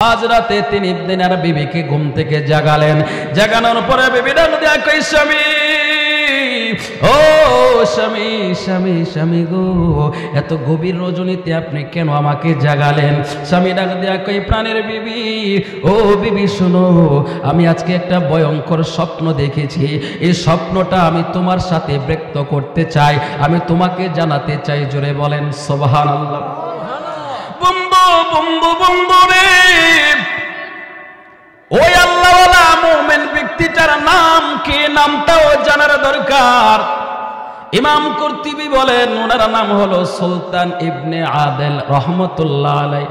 আজ রাতে তিনি দিনার বিবিকে ঘুম থেকে জাগালেন। জাগানোর পরে বিবি ডাক কই স্বামী? ও স্বামী স্বামী স্বামী গো, এত গভীর রজনীতে আপনি কেন আমাকে জাগালেন? স্বামী ডাক দেয়া, কই প্রাণের বিবি? ও বিবি, শুনো, আমি আজকে একটা ভয়ঙ্কর স্বপ্ন দেখেছি। এই স্বপ্নটা আমি তোমার সাথে ব্যক্ত করতে চাই। আমি তোমাকে জানাতে চাই। জোরে বলেন সোবাহান আল্লাহ ওই আল্লাহওয়ালা ব্যক্তিটার নাম কি, নামটাও জানার দরকার। ইমাম কর্তিবি বলেন ওনার নাম হলো সুলতান ইবনে আদেল রহমতুল্লাহ আলাই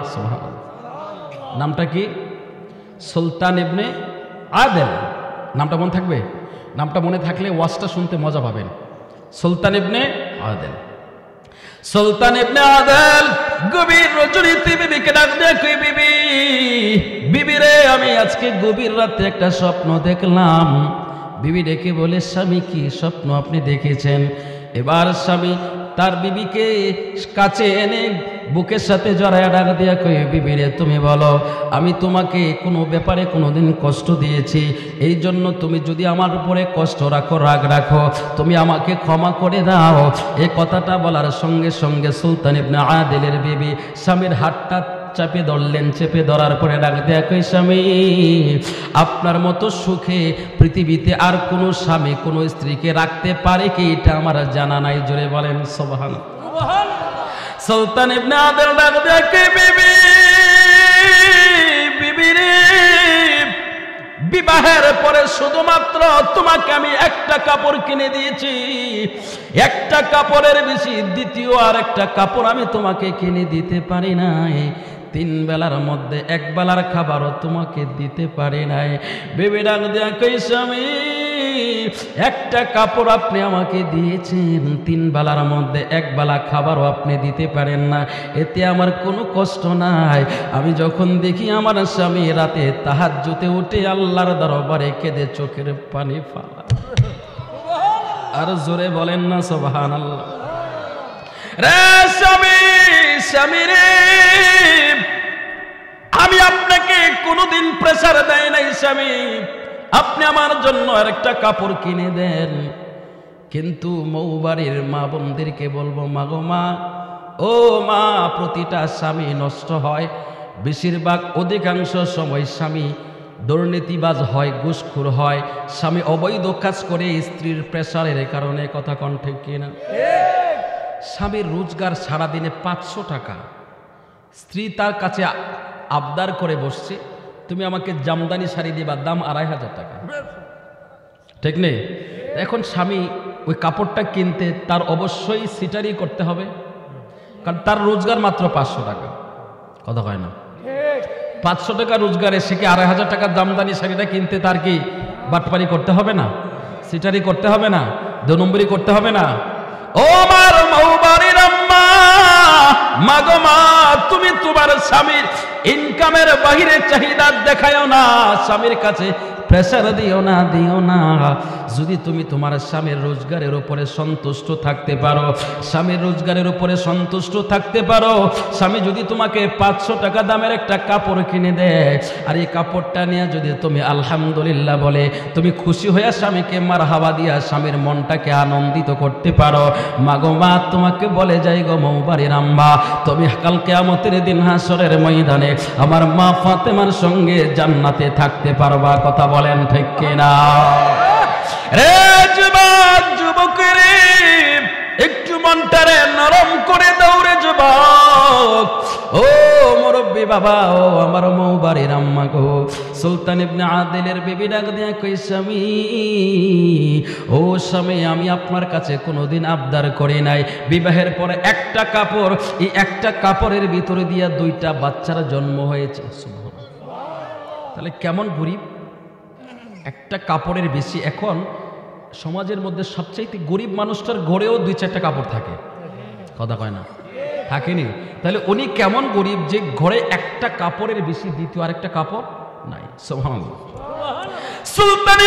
নামটা কি? সুলতান ইবনে আদেল। নামটা মনে থাকবে? নামটা মনে থাকলে ওয়াজটা শুনতে মজা পাবেন। সুলতান ইবনে আদেল। সুলতান ইবনে আদাল, গভীর রজনীতে বিবিকে ডাক দেখি বিবি বিবি রে, আমি আজকে গভীর রাতে একটা স্বপ্ন দেখলাম। বিবি ডেকে বলে, স্বামী, কি স্বপ্ন আপনি দেখেছেন? এবার স্বামী তার বিবিকে কাছে এনে বুকের সাথে জড়ায় ডাক দিয়া কই বিবি রে, তুমি বলো, আমি তোমাকে কোনো ব্যাপারে কোনো দিন কষ্ট দিয়েছি। এই জন্য তুমি যদি আমার উপরে কষ্ট রাখো, রাগ রাখো, তুমি আমাকে ক্ষমা করে দাও। এ কথাটা বলার সঙ্গে সঙ্গে সুলতান ইবনে আদেলের বিবি স্বামীর হাতটা চাপে ধরলেন চেপে ধরার পরে ডাক কই স্বামী আপনার মতো সুখে পৃথিবীতে আর কোনো স্বামী কোনো স্ত্রীকে রাখতে পারে কি? এটা আমার জানা নাই। জোরে বলেন সোবাহান সুলতান ইবনে আদিল ডাক বিবি? বিবি রে বিবাহের পরে শুধুমাত্র তোমাকে আমি একটা কাপড় কিনে দিয়েছি। একটা কাপড়ের বেশি দ্বিতীয় আর একটা কাপড় আমি তোমাকে কিনে দিতে পারি নাই। তিন বেলার মধ্যে এক বেলার খাবারও তোমাকে দিতে পারি নাই। বেবি ডাক দেয়া কই স্বামী, একটা কাপড় আপনি আমাকে দিয়েছেন, তিন বেলার মধ্যে এক বেলা খাবারও আপনি দিতে পারেন না। এতে আমার কোনো কষ্ট নাই। আমি যখন দেখি আমার স্বামী রাতে তাহার জুতে উঠে আল্লাহর দরবারে কেঁদে চোখের পানি ফালা আর জোরে বলেন না সোবাহান আল্লাহ আমি আপনাকে কোনোদিন প্রেসার দেয় নাই স্বামী। আপনি আমার জন্য আরেকটা কাপড় কিনে দেন। কিন্তু মৌবাড়ির মা বোনদেরকে বলব, মা গো মা, ও মা, প্রতিটা স্বামী নষ্ট হয়। বেশিরভাগ অধিকাংশ সময় স্বামী দুর্নীতিবাজ হয়, ঘুষখুর হয়। স্বামী অবৈধ কাজ করে স্ত্রীর প্রেসারের কারণে কথা কণ্ঠে কিনা? স্বামীর রোজগার সারাদিনে পাঁচশো টাকা। স্ত্রী তার কাছে আবদার করে বসছে, তুমি আমাকে জামদানি শাড়ি দিবা, দাম আড়াই হাজার টাকা। ঠিক নেই? এখন স্বামী ওই কাপড়টা কিনতে তার অবশ্যই সিটারি করতে হবে, কারণ তার রোজগার মাত্র পাঁচশো টাকা। কথা হয় না? পাঁচশো টাকা রোজগারে সে কি আড়াই হাজার টাকার দামদানি শাড়িটা কিনতে তার কি বাটপারি করতে হবে না? সিটারি করতে হবে না? দু নম্বরই করতে হবে না? ও মার মৌবাড়ির আম্মা, মাগো তুমি তোমার স্বামীর ইনকামের বাহিরে চাহিদা দেখায়ও না, স্বামীর কাছে প্রেসার দিও না দিও না। যদি তুমি তোমার স্বামীর রোজগারের উপরে সন্তুষ্ট থাকতে পারো, স্বামীর রোজগারের উপরে সন্তুষ্ট থাকতে পারো, স্বামী যদি তোমাকে পাঁচশো টাকা দামের একটা কাপড় কিনে দেয়, আর এই কাপড়টা নিয়ে যদি তুমি আলহামদুলিল্লাহ বলে, তুমি খুশি হয়ে স্বামীকে মার হাওয়া দিয়া স্বামীর মনটাকে আনন্দিত করতে পারো, মাগো মা, তোমাকে বলে যাই গো মৌবাড়ির আম্মা, তুমি কালকে আমতের দিন হাসরের ময়দানে আমার মা ফাতেমার সঙ্গে জান্নাতে থাকতে পারবা, কথা বলেন ঠিক কিনা? একটু মনটারে নরম করে দৌড়ে যুবক। ও মুরব্বী বাবা, ও আমার আম্মা গো। সুলতান ইবনে আদিলের ডাক কই স্বামী, ও স্বামী, আমি আপনার কাছে কোনোদিন আবদার করি নাই। বিবাহের পরে একটা কাপড়, এই একটা কাপড়ের ভিতরে দিয়া দুইটা বাচ্চার জন্ম হয়েছে। তাহলে কেমন গরিব? একটা কাপড়ের বেশি এখন সমাজের মধ্যে সবচাইতে গরিব মানুষটার গড়েও দুই চারটা কাপড় থাকে। কথা কয় না? থাকেনি? তাহলে উনি কেমন গরিব যে ঘরে একটা কাপড়ের বেশি দ্বিতীয় আরেকটা কাপড় নাই? সুলতান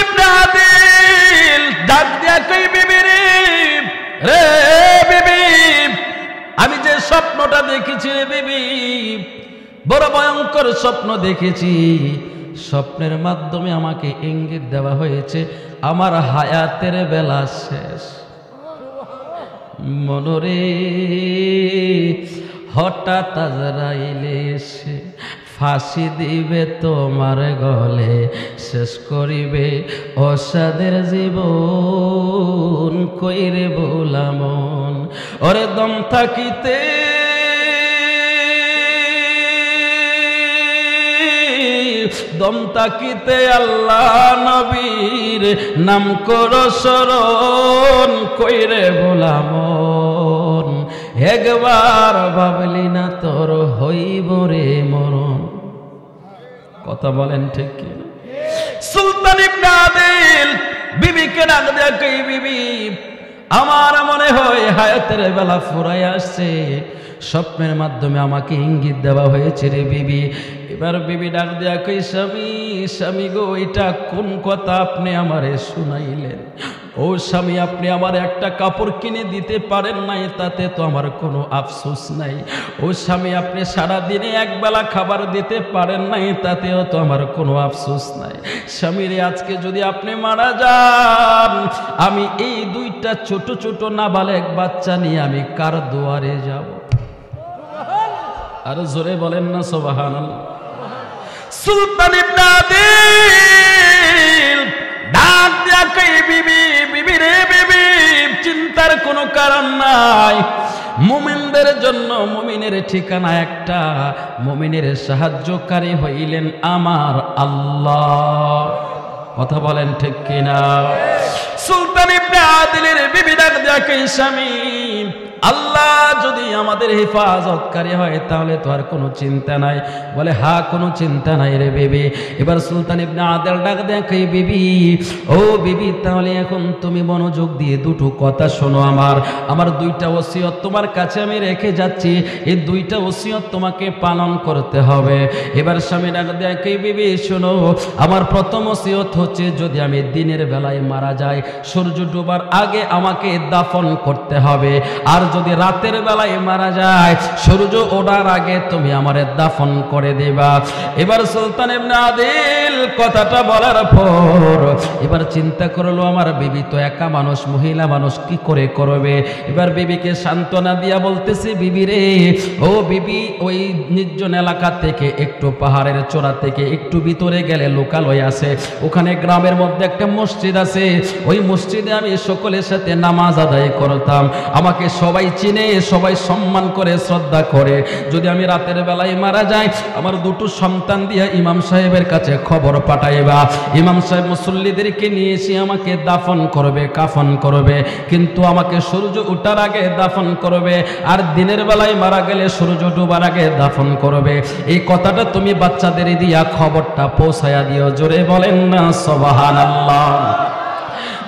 আমি যে স্বপ্নটা দেখেছি বড় ভয়ঙ্কর স্বপ্ন দেখেছি। স্বপ্নের মাধ্যমে আমাকে ইঙ্গিত দেওয়া হয়েছে, আমার হায়াতের বেলা শেষ। মনরে হঠাৎ আজরাইলে এসে ফাঁসি দিবে তোমার গলে, শেষ করিবে অসাদের জীবন, কইরে বলামন ওরে দম থাকিতে দম তাকিতে আল্লাহ নবীর নাম কর স্মরণ, কইরে বলামন একবার ভাবলি না তোর হইব রে মরণ। কথা বলেন ঠিক কি? সুলতান ইবনে আদিল, বিবিকে ডাক দেয়া কই বিবি? আমার মনে হয় হায়াতের বেলা ফুরাই আসছে। স্বপ্নের মাধ্যমে আমাকে ইঙ্গিত দেওয়া হয়েছে রে বিবি। এবার বিবি ডাক দেয়া কই, স্বামী স্বামী গো, এটা কোন কথা আপনি আমারে শুনাইলেন? ও স্বামী, আপনি আমার একটা কাপড় কিনে দিতে পারেন নাই, তাতে তো আমার কোনো আফসোস নাই। ও স্বামী, আপনি সারা দিনে একবেলা খাবার দিতে পারেন নাই, তাতেও তো আমার কোনো আফসোস নাই। স্বামীরে আজকে যদি আপনি মারা যান, আমি এই দুইটা ছোট ছোট নাবালেক বাচ্চা নিয়ে আমি কার দুয়ারে যাব? আরও জোরে বলেন না সোবাহান সুলতান ডাক দিয়া বিবি বিবি রে বিবি চিন্তার কোনো কারণ নাই। মুমিনদের জন্য মুমিনের ঠিকানা একটা। মুমিনের সাহায্যকারী হইলেন আমার আল্লাহ। কথা বলেন ঠিক কিনা? সুলতান ইবনে আদিলের বিবি ডাক স্বামী আল্লাহ যদি আমাদের হেফাজতকারী হয়, তাহলে তো আর কোনো চিন্তা নাই। বলে, হা, কোনো চিন্তা নাই রে বেবি। এবার সুলতান ইবনে আদেল ডাক দেখে বিবি? ও বিবি, তাহলে এখন তুমি মনোযোগ দিয়ে দুটো কথা শোনো আমার। আমার দুইটা ওসিয়ত তোমার কাছে আমি রেখে যাচ্ছি। এই দুইটা ওসিয়ত তোমাকে পালন করতে হবে। এবার স্বামী ডাক দেখে বিবি, শোনো, আমার প্রথম ওসিয়ত হচ্ছে যদি আমি দিনের বেলায় মারা যাই, সূর্য ডোবার আগে আমাকে দাফন করতে হবে। আর যদি রাতের বেলায় মারা যায়, সূর্য ওঠার আগে তুমি আমারে দাফন করে দেবা। এবার সুলতান ইবনে আদিল কথাটা বলার পর এবার চিন্তা করল, আমার বিবি তো একা মানুষ, মহিলা মানুষ, কি করে করবে? এবার বিবিকে সান্ত্বনা দিয়া বলতেছে, বিবি রে, ও বিবি, ওই নির্জন এলাকা থেকে একটু পাহাড়ের চূড়া থেকে একটু ভিতরে গেলে লোকালয় আছে। ওখানে গ্রামের মধ্যে একটা মসজিদ আছে। ওই মসজিদে আমি সকলের সাথে নামাজ আদায় করতাম। আমাকে সবাই চিনে, সবাই সম্মান করে, শ্রদ্ধা করে। যদি আমি রাতের বেলায় মারা যাই, আমার দুটো সন্তান দিয়া ইমাম সাহেবের কাছে খবর পাঠাইবা। ইমাম সাহেব মুসল্লিদেরকে নিয়ে এসে আমাকে দাফন করবে, কাফন করবে। কিন্তু আমাকে সূর্য উঠার আগে দাফন করবে। আর দিনের বেলায় মারা গেলে সূর্য ডুবার আগে দাফন করবে। এই কথাটা তুমি বাচ্চাদের দিয়া খবরটা পৌঁছায়া দিও। জোরে বলেন না সবাহান আল্লাহ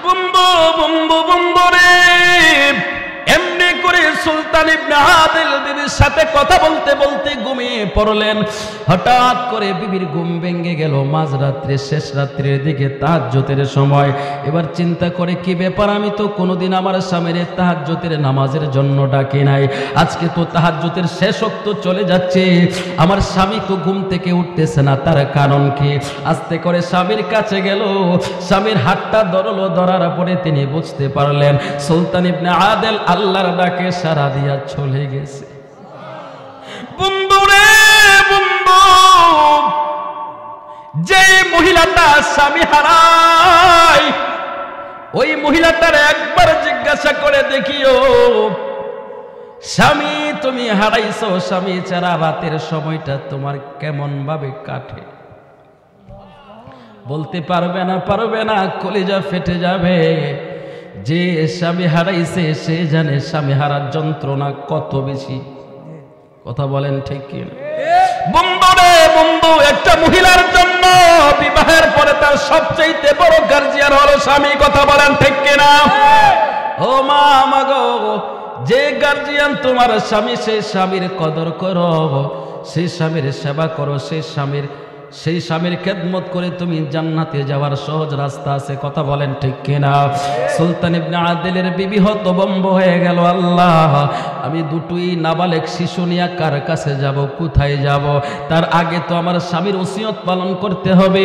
বম্বু বম্বু রে। সুলতান ইবনে আদিল বিবির সাথে কথা বলতে বলতে ঘুমিয়ে পড়লেন। হঠাৎ করে বিবির ঘুম ভেঙে গেল। মাঝরাত্রে শেষ রাত্রের দিকে তাহাজ্জতের সময়। এবার চিন্তা করে, কি ব্যাপার? আমি তো কোনোদিন আমার স্বামীর নামাজের জন্য ডাকি নাই। আজকে তো চলে যাচ্ছে। আমার স্বামী তো ঘুম থেকে উঠতেছে না। তার কারণ কি? আস্তে করে স্বামীর কাছে গেল। স্বামীর হাতটা ধরলো। ধরার পরে তিনি বুঝতে পারলেন, সুলতান ইবনে আদেল আল্লাহর ডাকে সারা দিয়া চলে গেছে। বন্ধুরে, বন্ধু, যে মহিলাটা স্বামী হারায়, ওই মহিলাটার একবার জিজ্ঞাসা করে দেখিও, স্বামী তুমি হারাইছো, স্বামী ছাড়া রাতের সময়টা তোমার কেমন ভাবে কাটে? বলতে পারবে না পারবে না, কলিজা ফেটে যাবে। যে স্বামী হারাইছে, সে জানে স্বামী হারার যন্ত্রণা কত বেশি। কথা বলেন ঠিক কি না? বন্ধু একটা মহিলার জন্য বিবাহের পরে তার সবচাইতে বড় গার্জিয়ান হলো স্বামী। কথা বলেন ঠিক কিনা ও মা, মাগো, যে গার্জিয়ান তোমার স্বামী সেই স্বামীর কদর করো সেই স্বামীর সেবা করো সেই স্বামীর সেই স্বামীর খেদমত করে তুমি জান্নাতে যাওয়ার সহজ রাস্তা আছে, কথা বলেন ঠিক কিনা? সুলতান ইবনে আদিলের বিবি হতবম্ব হয়ে গেল, আল্লাহ, আমি দুটোই নাবালেক শিশু নিয়ে কার কাছে যাব, কোথায় যাব? তার আগে তো আমার স্বামীর ওসিয়ত পালন করতে হবে।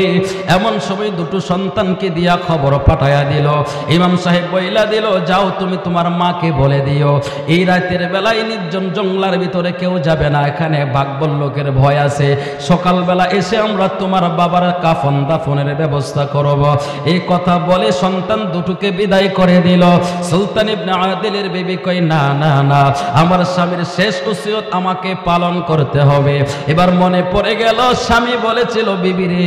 এমন সময় দুটো সন্তানকে দিয়া খবর পাঠায়া দিল। ইমাম সাহেব বইলা দিল, যাও তুমি তোমার মাকে বলে দিও। এই রাতের বেলায় নির্জন জঙ্গলার ভিতরে কেউ যাবে না, এখানে বাঘবল লোকের ভয় আছে। সকালবেলা এসে আমরা তোমার বাবার কাফন দাফনের ব্যবস্থা করব। এই কথা বলে সন্তান দুটোকে বিদায় করে দিল। সুলতান ইবনে আদিলের বিবি কই না না না, আমার স্বামীর শেষ উসিয়ত আমাকে পালন করতে হবে। এবার মনে পড়ে গেল, স্বামী বলেছিল, বিবি রে,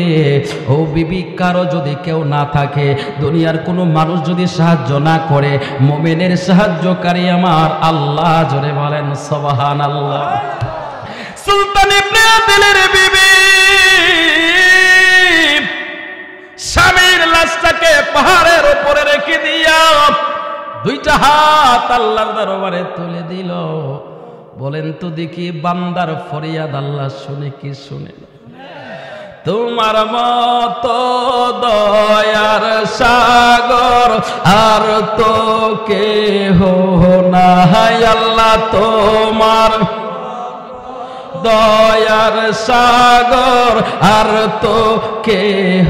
ও বিবি কারও যদি কেউ না থাকে, দুনিয়ার কোনো মানুষ যদি সাহায্য না করে, মোমেনের সাহায্যকারী আমার আল্লাহ জোরে বলেন সবাহান আল্লাহ সুলতান ইবনে আদিলের বিবি স্বামীর লাশটাকে পাহাড়ের উপরে রেখে দিয়া দুইটা হাত আল্লাহর দরবারে তুলে দিল বলেন তো দেখি বান্দার ফরিয়াদ আল্লাহ শুনে কি শুনে? তোমার মত দয়ার সাগর আর তো কেহ না আল্লাহ তোমার দয়ার সাগর, আর তো কেহ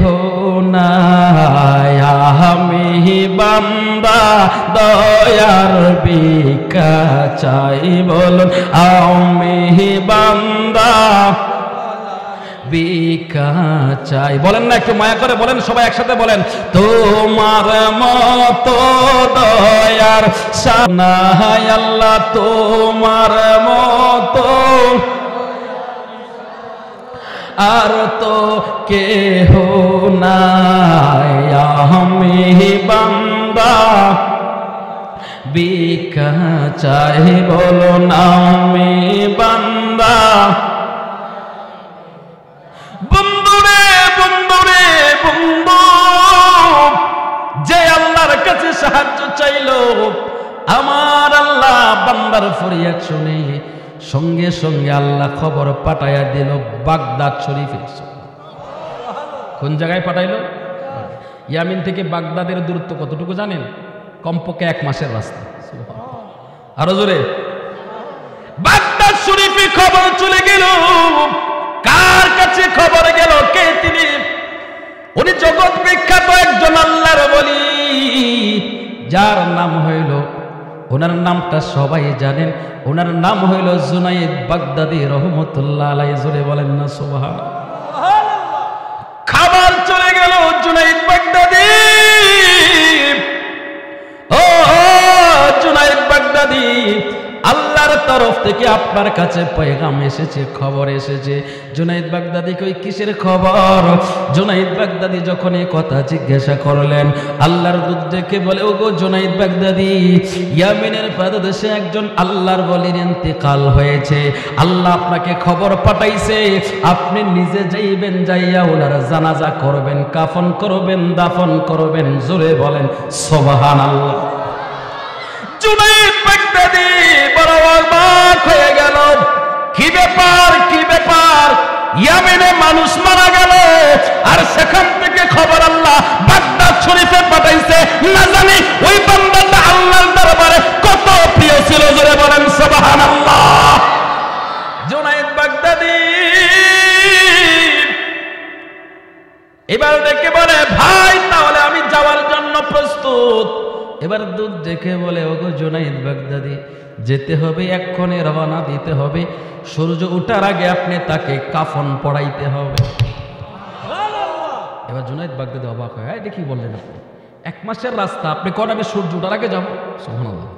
নাই। আমি বান্দা, দয়ার বিকা চাই বলুন। আমি বান্দা বিকা চাই। বলেন না, একটু মায়া করে বলেন, সবাই একসাথে বলেন। তোমার মত দয়ার সানাই আল্লাহ, তোমার মতো আর তো কেহ নাই। আমি বান্দা বিকা চাই বলো না, আমি বান্দা। বন্ধুরে বন্ধুরে, বন্ধু, যে আল্লাহর কাছে সাহায্য চাইলো, আমার আল্লাহ বান্দার ফরিয়াদ শুনে সঙ্গে সঙ্গে আল্লাহ খবর পাঠাইয়া দিল, বাগদাদ শরীফে। কোন জায়গায় পাঠাইলো? ইয়ামিন থেকে বাগদাদের দূরত্ব কতটুকু জানেন? কমপক্ষে এক মাসের রাস্তা। আরও জোরে। বাগদাদ শরীফে খবর চলে গেল। কার কাছে খবর গেল কে তিনি? উনি জগৎ বিখ্যাত একজন আল্লাহর বলি, যার নাম হইল ওনার নামটা সবাই জানেন। ওনার নাম হইল জুনাইদ বাগদাদি রহমতুল্লাহ আলাই জোরে বলেন না সোভা খাবার চলে গেল জুনাইদ বাগদাদি। ও জুনাইদ বাগদাদি আল্লাহর তরফ থেকে আপনার কাছে পয়গাম এসেছে, খবর এসেছে। জুনাইদ বাগদাদি কই, কিসের খবর? জুনাইদ বাগদাদি যখন এই কথা জিজ্ঞাসা করলেন, আল্লাহর দুধ দেখে বলে, ওগো জুনাইদ বাগদাদি, ইয়ামিনের প্রদেশে একজন আল্লাহর বলির ইন্তেকাল হয়েছে। আল্লাহ আপনাকে খবর পাঠাইছে। আপনি নিজে যাইবেন, যাইয়া ওনার জানাজা করবেন, কাফন করবেন, দাফন করবেন, জোরে বলেন সোবাহান আল্লাহ মানুষ মারা গেল। আর সেখান থেকে খবর আল্লাহ বাগদাদ শরীফে পাঠাইছে। না জানি ওই বান্দাটা আল্লাহর দরবারে কত প্রিয় ছিল, জোরে বলেন সুবহানাল্লাহ। জুনাইদ এবার ডেকে বলে, ভাই, তাহলে আমি যাওয়ার জন্য প্রস্তুত। এবার দুধ দেখে বলে, ওগো জোনাইদ বাগদাদি, যেতে হবে, এক্ষণে রওনা দিতে হবে। সূর্য উঠার আগে আপনি তাকে কাফন পড়াইতে হবে। এবার জুনাইদ বাগদাদি অবাক হয় এটা কি বললেন আপনি, এক মাসের রাস্তা, আপনি কোন আমি সূর্য উঠার আগে যাব? সুবহানাল্লাহ।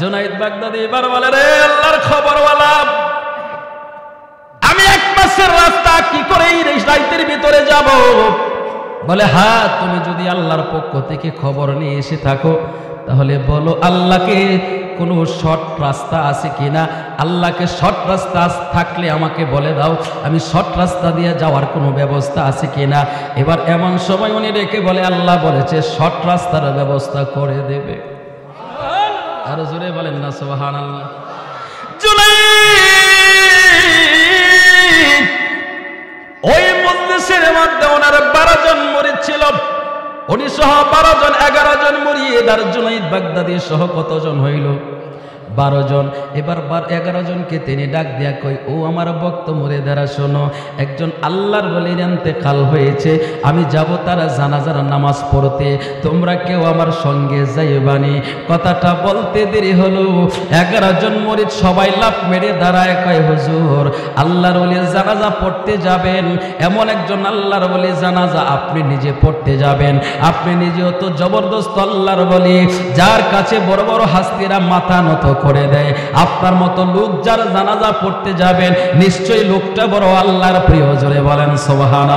জুনাইদ বাগদাদি এবার বলে, রে আল্লাহর খবরওয়ালা, আমি এক মাসের রাস্তা, কি করে এই রাইতের ভিতরে যাব? বলে হ্যাঁ তুমি যদি আল্লাহর পক্ষ থেকে খবর নিয়ে এসে থাকো, তাহলে বলো, আল্লাহকে কোনো শর্ট রাস্তা আছে কিনা? আল্লাহকে শর্ট রাস্তা থাকলে আমাকে বলে দাও, আমি শর্ট রাস্তা দিয়ে যাওয়ার কোনো ব্যবস্থা আছে কিনা? এবার এমন সময় উনি রেখে বলে, আল্লাহ বলেছে, শর্ট রাস্তার ব্যবস্থা করে দেবে। আরও জোরে বলেন না সোহান আল্লাহ ওই মজলিসের মধ্যে ওনার বারো জন মরিদ উনি সহ বারো জন, এগারো জন মরিয়ে মরিয়েদার জুনাইদ বাগদাদি সহ কতজন হইল? বারো জন। এবার বার এগারো জনকে তিনি ডাক দিয়া কই ও আমার ভক্ত মরে দ্বারা শোনো, একজন আল্লাহর বলির কাল হয়েছে, আমি যাব তারা জানাজার নামাজ পড়তে, তোমরা কেউ আমার সঙ্গে যাইবানি। কথাটা বলতে দেরি হলো। এগারো জন মরিদ সবাই লাভ মেরে দাঁড়ায় কয়, হুজুর, আল্লাহর বলির জানাজা পড়তে যাবেন। এমন একজন আল্লাহর বলি জানাজা আপনি নিজে পড়তে যাবেন। আপনি নিজেও তো জবরদস্ত আল্লাহর বলি। যার কাছে বড় বড় হাস্তিরা মাথা নত করে দেয়। আপনার মতো লোক যার জানাজা পড়তে যাবেন, নিশ্চয়ই লোকটা বড় আল্লাহর প্রিয়। জোরে বলেন সোহান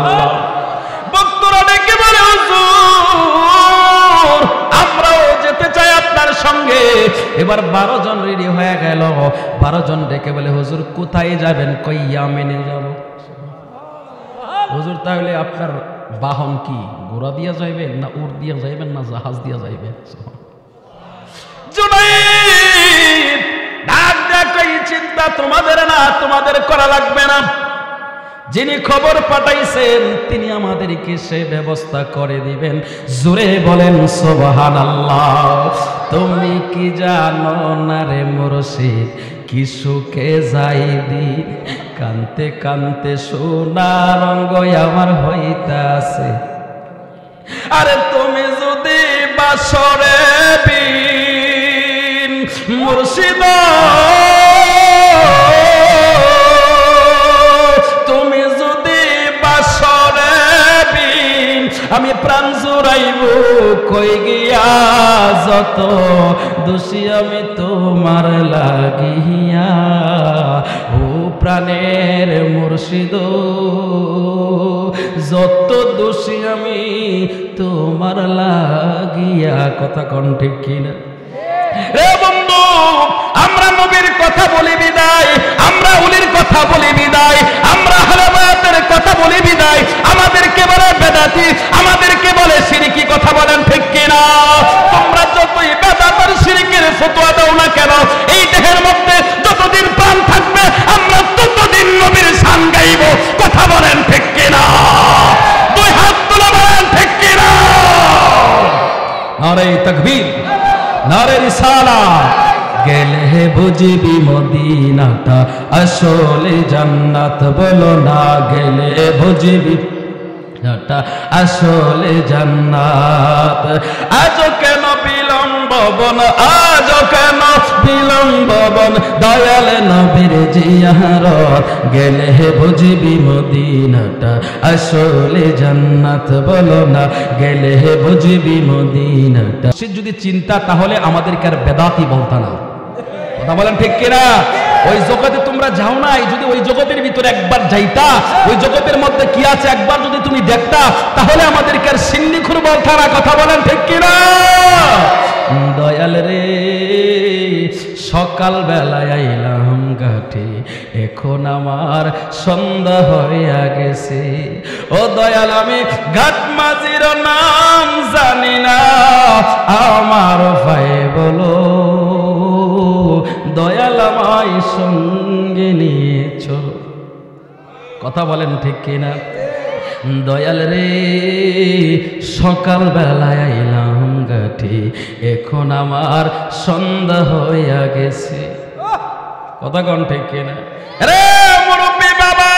এবার বারো জন রেডি হয়ে গেল। বারো জন ডেকে বলে, হুজুর, কোথায় যাবেন? কইয়া মেনে যাব? হুজুর, তাহলে আপনার বাহন কি? ঘোড়া দিয়া যাইবেন না উট দিয়া যাইবেন না জাহাজ দিয়া যাইবেন? জুনাইদ! ডাক ডাক চিন্তা তোমাদের না, তোমাদের করা লাগবে না। যিনি খবর পাঠাইছেন, তিনি আমাদেরকে সে ব্যবস্থা করে দিবেন। জোরে বলেন সোবাহান আল্লাহ তুমি কি জানো না রে কানতে কানতে সোনা আমার হইতাছে। আরে তুমি যদি বাসরে বিন মুর্শিদ। তুমি যদি বাসরে আমি প্রাণ জুড়াইব, কই গিয়া যত দোষী আমি তোমার লাগিয়া। ও প্রাণের মুর্শিদ, যত দোষী আমি তোমার লাগিয়া। কথা কন ঠিক কিনা? কথা বলি বিদায়, আমরা উলির কথা বলি বিদায়, আমরা হারাবাতের কথা বলি বিদায়। আমাদেরকে বলে বেদাতি, আমাদেরকে বলে সিরিকি, কথা বলেন ঠিক কিনা? তোমরা যতই বেদাতার সিরিকের ফতোয়া দাও না কেন, এই দেহের মধ্যে যতদিন প্রাণ থাকবে, আমরা ততদিন নবীর সান গাইব। কথা বলেন ঠিক কিনা? দুই হাত তুলে বলেন ঠিক কিনা? নারে তকবীর, নারে রিসালা গেলে হে বুঝবি মদিনাটা, আসলে জান্নাত বলো না গেলে বুঝবি আসলে জান্নাত। আজ কেন বিলম্ব বন আজ কেন বিলম্ব বন? দয়াল নবীর জিয়ারত, গেলে হে বুঝবি মদিনাটা, আসলে জান্নাত বলো না গেলে হে বুঝবি মদিনাটা। সে যদি চিন্তা, তাহলে আমাদেরকে আর বেদাতি বলতা না। কথা বলেন ঠিক কিনা? ওই জগতে তোমরা যাও নাই, যদি ওই জগতের ভিতরে একবার যাইতা, ওই জগতের মধ্যে কি আছে একবার যদি তুমি দেখতা, তাহলে আমাদেরকে আর সিন্নিখুর বলতা না কথা বলেন ঠিক কিনা? দয়াল রে সকাল বেলায় আইলাম ঘাটে, এখন আমার সন্ধ্যা হইয়া গেছে। ও দয়াল, আমি ঘাট মাঝির নাম জানি না, আমার ভাই বলো সঙ্গে নিয়ে কথা বলেন ঠিক কিনা? দয়াল রে সকাল বেলায় গাঠি, এখন আমার সন্ধ্যা হইয়া গেছে। কথা কন ঠিক কিনা? রে মুরব্বী বাবা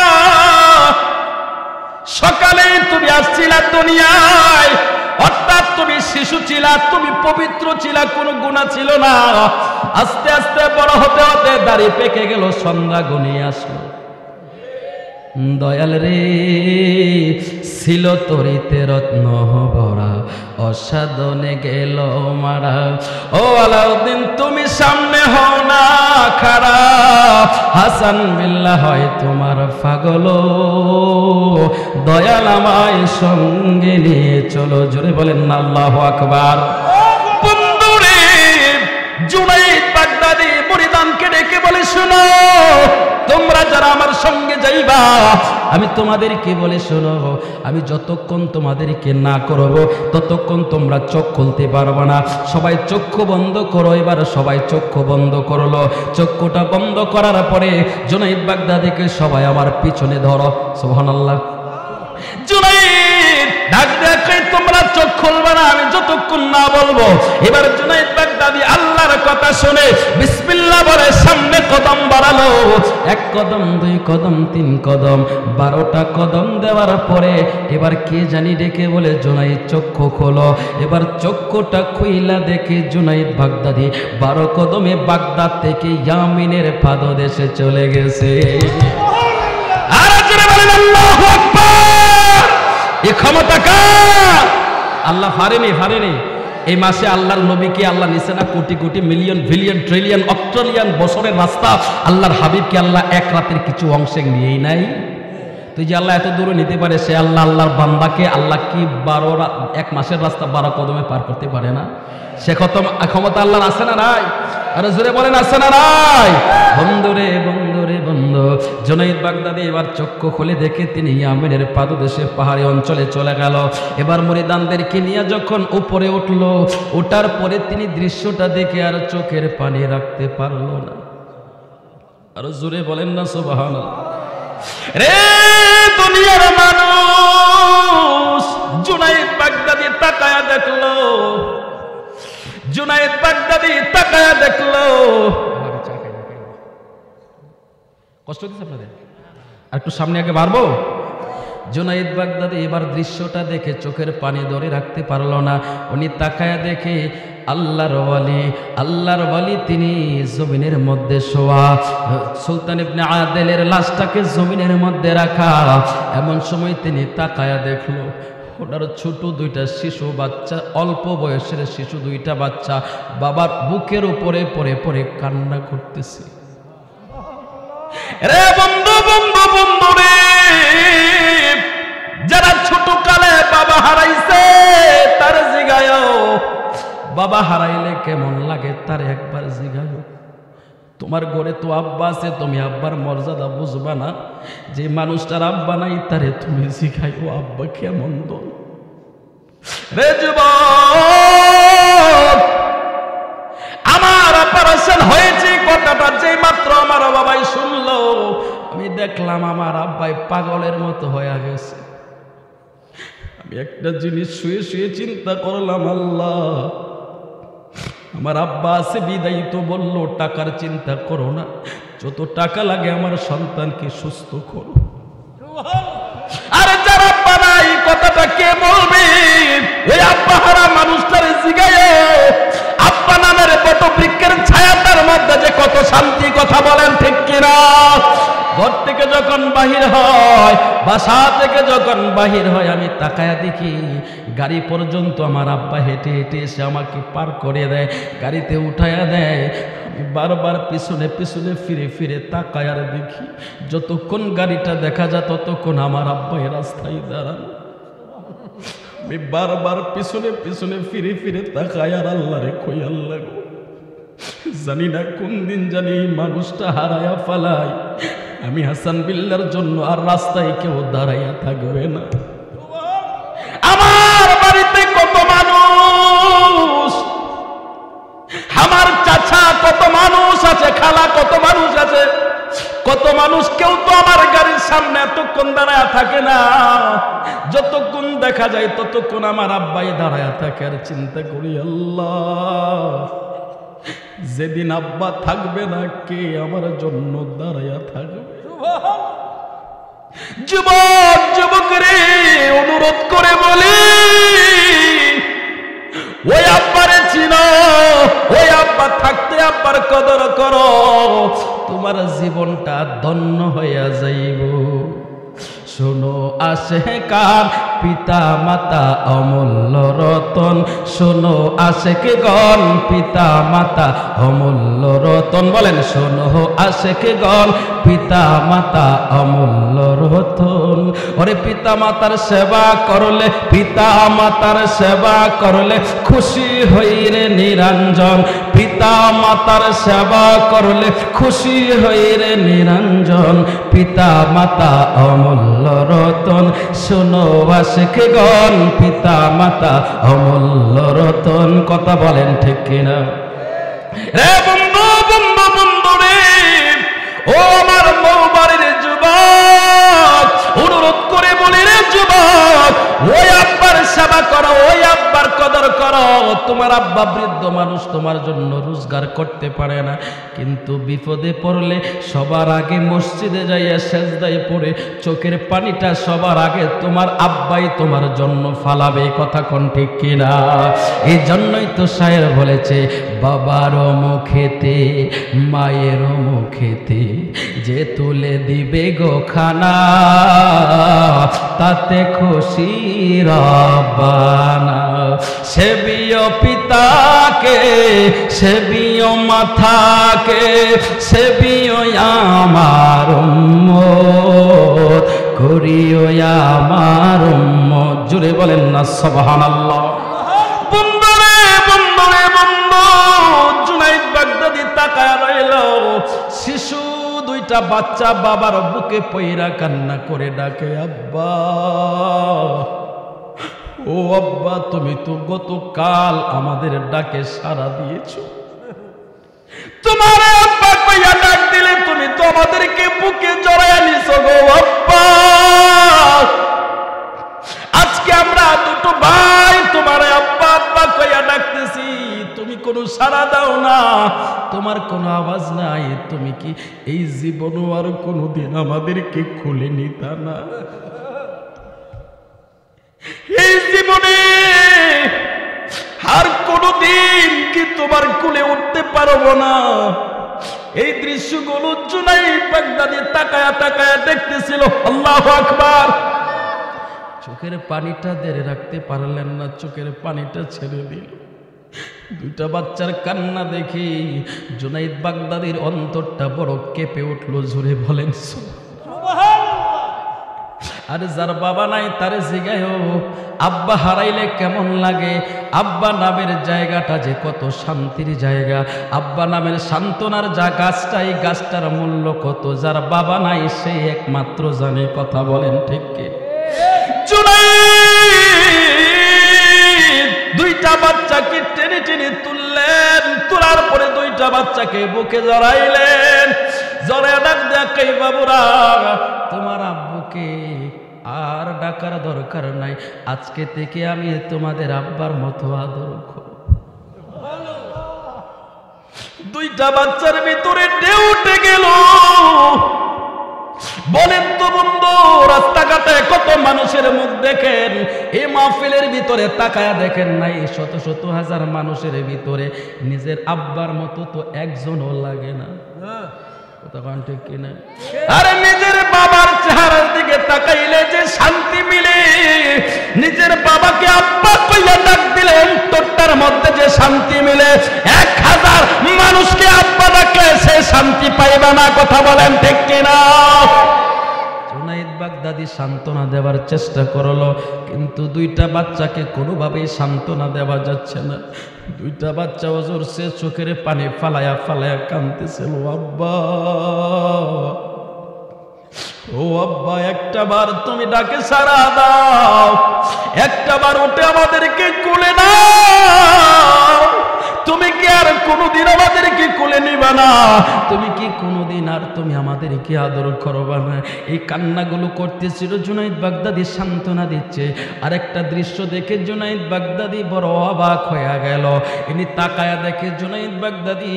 সকালে তুমি আসছিলা দুনিয়ায়। শিশু ছিলা, তুমি পবিত্র ছিলা, কোনো গুণা ছিল না। আস্তে আস্তে বড় হতে হতে দাড়ি পেকে গেল, সন্ধ্যা গুনিয়ে আসলো। দয়াল রে, ছিল তরিতে রত্ন ভরা, অসাধনে গেল মারা। ও আলাউদ্দিন, তুমি সামনে হও না খারা হাসান বিল্লা হয় তোমার পাগল। দয়াল আমায় সঙ্গে নিয়ে চলো, জোরে বলেন আল্লাহ আকবার। বন্ধুরে, জুনাইদ বাগদাদি, মরিদানকে ডেকে বলে, শোনো তোমরা যারা আমার সঙ্গে যাইবা, আমি তোমাদেরকে বলে শোনো, আমি যতক্ষণ তোমাদেরকে না করব, ততক্ষণ তোমরা চোখ খুলতে পারব না। সবাই চক্ষু বন্ধ করো, এবার সবাই চক্ষু বন্ধ করল। চক্ষুটা বন্ধ করার পরে জুনাইদ বাগদাদিকে সবাই আমার পিছনে ধরো। সুবহানাল্লাহ। জুনাইদ দেখে তোমরা চোখ খুলবে না আমি যতক্ষণ না বলব। এবার জুনাইদ বাগদাদি আল্লাহর কথা শুনে বিসমিল্লাহ বলে সামনে কদম বাড়ালো। এক কদম দুই কদম তিন কদম বারোটা কদম দেওয়ার পরে এবার কে জানি ডেকে বলে জুনাইদ চক্ষু খোলো। এবার চক্ষুটা খুইলা দেখে জুনাইদ বাগদাদি বারো কদমে বাগদাদ থেকে ইয়ামিনের পাদদেশে চলে গেছে। আর বলেন আল্লাহু এ ক্ষমতা কার? আল্লাহ ফারেনি ফারেনি এই মাসে আল্লাহর নবীকে আল্লাহ নিছে না crore crore million, billion, trillion octillion বছরের রাস্তা। আল্লাহর হাবিবকে আল্লাহ এক রাতের কিছু অংশে নিয়েই নাই। তুই যে আল্লাহ এত দূরে নিতে পারে, সে আল্লাহ আল্লাহর বান্দাকে আল্লাহ কি বারো এক মাসের রাস্তা বারো কদমে পার করতে পারে না? সে ক্ষমতা আল্লাহর আছে না নাই? আরে জোরে বলেন, আছে না নাই? বন্ধুরে বন্ধুরে। বন্ধু জনৈদ বাগদাদি এবার চক্ষু খুলে দেখে তিনি ইয়ামেনের পাদদেশে পাহাড়ি অঞ্চলে চলে গেল। এবার মরিদানদেরকে নিয়ে যখন উপরে উঠল ওঠার পরে তিনি দৃশ্যটা দেখে আর চোখের পানি রাখতে পারল না। আরও জোরে বলেন না সুবাহান রে দুনিয়ার মানুষ, জুনাইদ বাগদাদি তাকায়া দেখল। জুনাইদ বাগদাদি তাকায়া দেখল। কষ্ট হচ্ছে আপনাদের? আর একটু সামনে আগে বাড়বো? জোনাইদ বাগদাদি এবার দৃশ্যটা দেখে চোখের পানি ধরে রাখতে পারল না। উনি তাকায়া দেখে আল্লাহর ওয়ালি আল্লাহর ওয়ালি তিনি জমিনের মধ্যে শোয়া। সুলতান ইবনে আদেলের লাশটাকে জমিনের মধ্যে রাখা। এমন সময় তিনি তাকায়া দেখল, ওনার ছোট দুইটা শিশু বাচ্চা, অল্প বয়সের শিশু দুইটা বাচ্চা। বাবার বুকের উপরে পরে পরে কান্না করতেছে। রে বন্ধু বন্ধু বন্ধু রে, যারা ছোট কালে বাবা হারাইছে, তার জিগায় বাবা হারাইলে কেমন লাগে তার একবার জিগায় তোমার ঘরে তো আব্বা আছে, তুমি আব্বার মর্যাদা বুঝবা না। যে মানুষটার আব্বা নাই, তারে তুমি শিখাই ও আব্বা কেমন দল। রে আমার অপারেশন হয়েছে, কথাটা যে মাত্র আমার বাবাই শুনলো। আমি দেখলাম আমার আব্বাই পাগলের মতো হয়ে গেছে। আমি একটা জিনিস শুয়ে শুয়ে চিন্তা করলাম, আল্লাহ। আমার আব্বা আছে, বিদায়ী তো বলল, টাকার চিন্তা করো না। যত টাকা লাগে আমার সন্তানকে সুস্থ করো। আরে যার আব্বা কথাটা কে বলবে? ওই আব্বা হারা জিগায় আব্বা নামের কত বৃক্ষের ছায়া তার মধ্যে যে কত শান্তি কথা বলেন ঠিক কিনা? ঘর থেকে যখন বাহির হয়, বাসা থেকে যখন বাহির হয়, আমি তাকায়া দেখি, গাড়ি পর্যন্ত আমার আব্বা হেঁটে হেঁটে এসে আমাকে পার করে দেয়, গাড়িতে উঠায়া দেয়। আমি বারবার পিছনে পিছনে ফিরে ফিরে তাকায় আর দেখি, যতক্ষণ গাড়িটা দেখা যায়, ততক্ষণ আমার আব্বা এ রাস্তায় দাঁড়ানো আমি বারবার পিছনে পিছনে ফিরে ফিরে তাকায় আর আল্লাহ রে কই আল্লাহ গো। জানি না কোন দিন জানি মানুষটা হারায়া ফালাই। আমি হাসান বিল্লার জন্য আর রাস্তায় কেউ দাঁড়াইয়া থাকবে না। আমার বাড়িতে কত মানুষ? আমার চাচা কত মানুষ আছে, খালা কত মানুষ আছে? কত মানুষ? কেউ তো আমার গাড়ির সামনে এতক্ষণ দাঁড়ায় থাকে না। যতক্ষণ দেখা যায় ততক্ষণ আমার আব্বাই দাঁড়ায় থাকে, আর চিন্তা করি, আল্লাহ, যেদিন আব্বা থাকবে না, কে আমার জন্য দাঁড়াইয়া থাকবে? যুবক যুবক রে অনুরোধ করে বলি, ওই আব্বারে চিনো, ওই আব্বা থাকতে আব্বার কদর করো, তোমার জীবনটা ধন্য হইয়া যাইব। শোনো আসে কার পিতা মাতা অমূল্য রতন। শোনো আসে কে গণ পিতা মাতা অমূল্য রতন। বলেন, শোনো আসে কে গণ পিতা মাতা অমূল্য রতন। ওরে পিতা মাতার সেবা করলে পিতা মাতার সেবা করলে খুশি হইরে নিরঞ্জন। পিতা মাতার সেবা করলে খুশি হই রে নিরঞ্জন। পিতা মাতা অমূল্য রতন। শোনো বাসকে গণ, পিতা মাতা অমূল্য রতন। কথা বলেন ঠিক কিনা? রে বন্ধু বন্ধু বন্ধু রে ও আমার বউবাড়ির যুবক, অনুরোধ করে বলি রে যুবক, ওই সেবা করো, ওই আব্বার কদর করো। তোমার আব্বা বৃদ্ধ মানুষ তোমার জন্য রোজগার করতে পারে না। কিন্তু বিপদে পড়লে সবার আগে মসজিদে যাইয়া সেজদায় পড়ে চোখের পানিটা সবার আগে তোমার আব্বাই তোমার জন্য ফালাবে। কথা কোন ঠিক কিনা? এই জন্যই তো সায়ের বলেছে, বাবার মুখেতে, মায়ের মুখেতে যে তুলে দিবে গো খানা, তাতে খুশি রবানা সেবিও পিতাকে সেবিও মাথাকে সেবিও আমার করিও আমার জুড়ে বলেন না, সুবহানাল্লাহ। বন্ধুরে বন্ধুরে বন্ধু জুনাইদ রইল। শিশু দুইটা বাচ্চা বাবার বুকে পইরা কান্না করে ডাকে, আব্বা ও আব্বা, তুমি তো গতকাল আমাদের ডাকে সাড়া দিয়েছ। তোমার আব্বা কইয়া ডাক দিলে তুমি তো আমাদেরকে বুকে জড়াইয়া নিছো গো আব্বা। আজকে আমরা দুটো ভাই তোমার আব্বা আব্বা কইয়া ডাকতেছি। তুমি কোনো সাড়া দাও না, তোমার কোনো আওয়াজ নাই। তুমি কি এই জীবনও আর কোনোদিন আমাদেরকে খুলে নিতা না? এই জীবনে আর কোনোদিন কি তোমার কুলে উঠতে পারব না? এই দৃশ্যগুলো জুনাই বাগদাদি তাকায়া তাকায়া দেখতেছিল। আল্লাহ আকবার। চোখের পানিটা ধরে রাখতে পারলেন না, চোখের পানিটা ছেড়ে দিল। দুইটা বাচ্চার কান্না দেখি জুনাইদ বাগদাদির অন্তরটা বড় কেঁপে উঠল, জোরে বলেন আরে যার বাবা নাই তারে জিগায় আব্বা হারাইলে কেমন লাগে? আব্বা নামের জায়গাটা যে কত শান্তির জায়গা। আব্বা নামের সান্ত্বনার যা গাছটা এই গাছটার মূল্য কত? যার বাবা নাই সে একমাত্র জানে, কথা বলেন ঠিক কি? দুইটা বাচ্চাকে টেনে টেনে তুললেন। তোলার পরে দুইটা বাচ্চাকে বুকে জড়াইলেন। জড়ায় ডাক দেখাই বাবুরা, তোমার আব্বুকে আর ডাকার দরকার নাই। আজকে থেকে আমি তোমাদের আব্বার মতো আদর দুইটা বাচ্চার ভিতরে ঢেউ উঠে গেল। বলেন তো বন্ধু, রাস্তাঘাটে কত মানুষের মুখ দেখেন? এই মাহফিলের ভিতরে তাকায়া দেখেন নাই শত শত হাজার মানুষের ভিতরে। নিজের আব্বার মতো তো একজনও লাগে না। তখন ঠিক কিনা? আরে নিজের বাবার চেহারার দিকে তাকাইলে যে শান্তি মিলে। নিজের বাবাকে আব্বা কইয়া ডাক দিলে অন্তরটার মধ্যে যে শান্তি মিলে। এক হাজার মানুষকে আব্বা ডাকলে সে শান্তি পাইবে না কথা বলেন ঠিক কিনা? জুনাইদ বাগদাদি সান্ত্বনা দেওয়ার চেষ্টা করল কিন্তু দুইটা বাচ্চাকে কোনোভাবেই সান্ত্বনা দেওয়া যাচ্ছে না। দুইটা বাচ্চা ওজোর সে চোখের পানি ফালায়া ফালায়া কানতেছিল আব্বা, ও আব্বা, একটা বার তুমি ডাকে সারা দাও, একটা বার উঠে আমাদেরকে কুলে নাও। তুমি কি আর কোনোদিন আমাদেরকে কোলে নিবা না? তুমি কি কোনোদিন আর তুমি আমাদেরকে আদর করবা না? এই কান্নাগুলো করতেছিল জুনাইদ বাগদাদি, সান্ত্বনা দিচ্ছে। আর একটা দৃশ্য দেখে জুনাইদ বাগদাদি বড় অবাক হয়ে গেল। ইনি তাকায়া দেখে জুনাইদ বাগদাদি,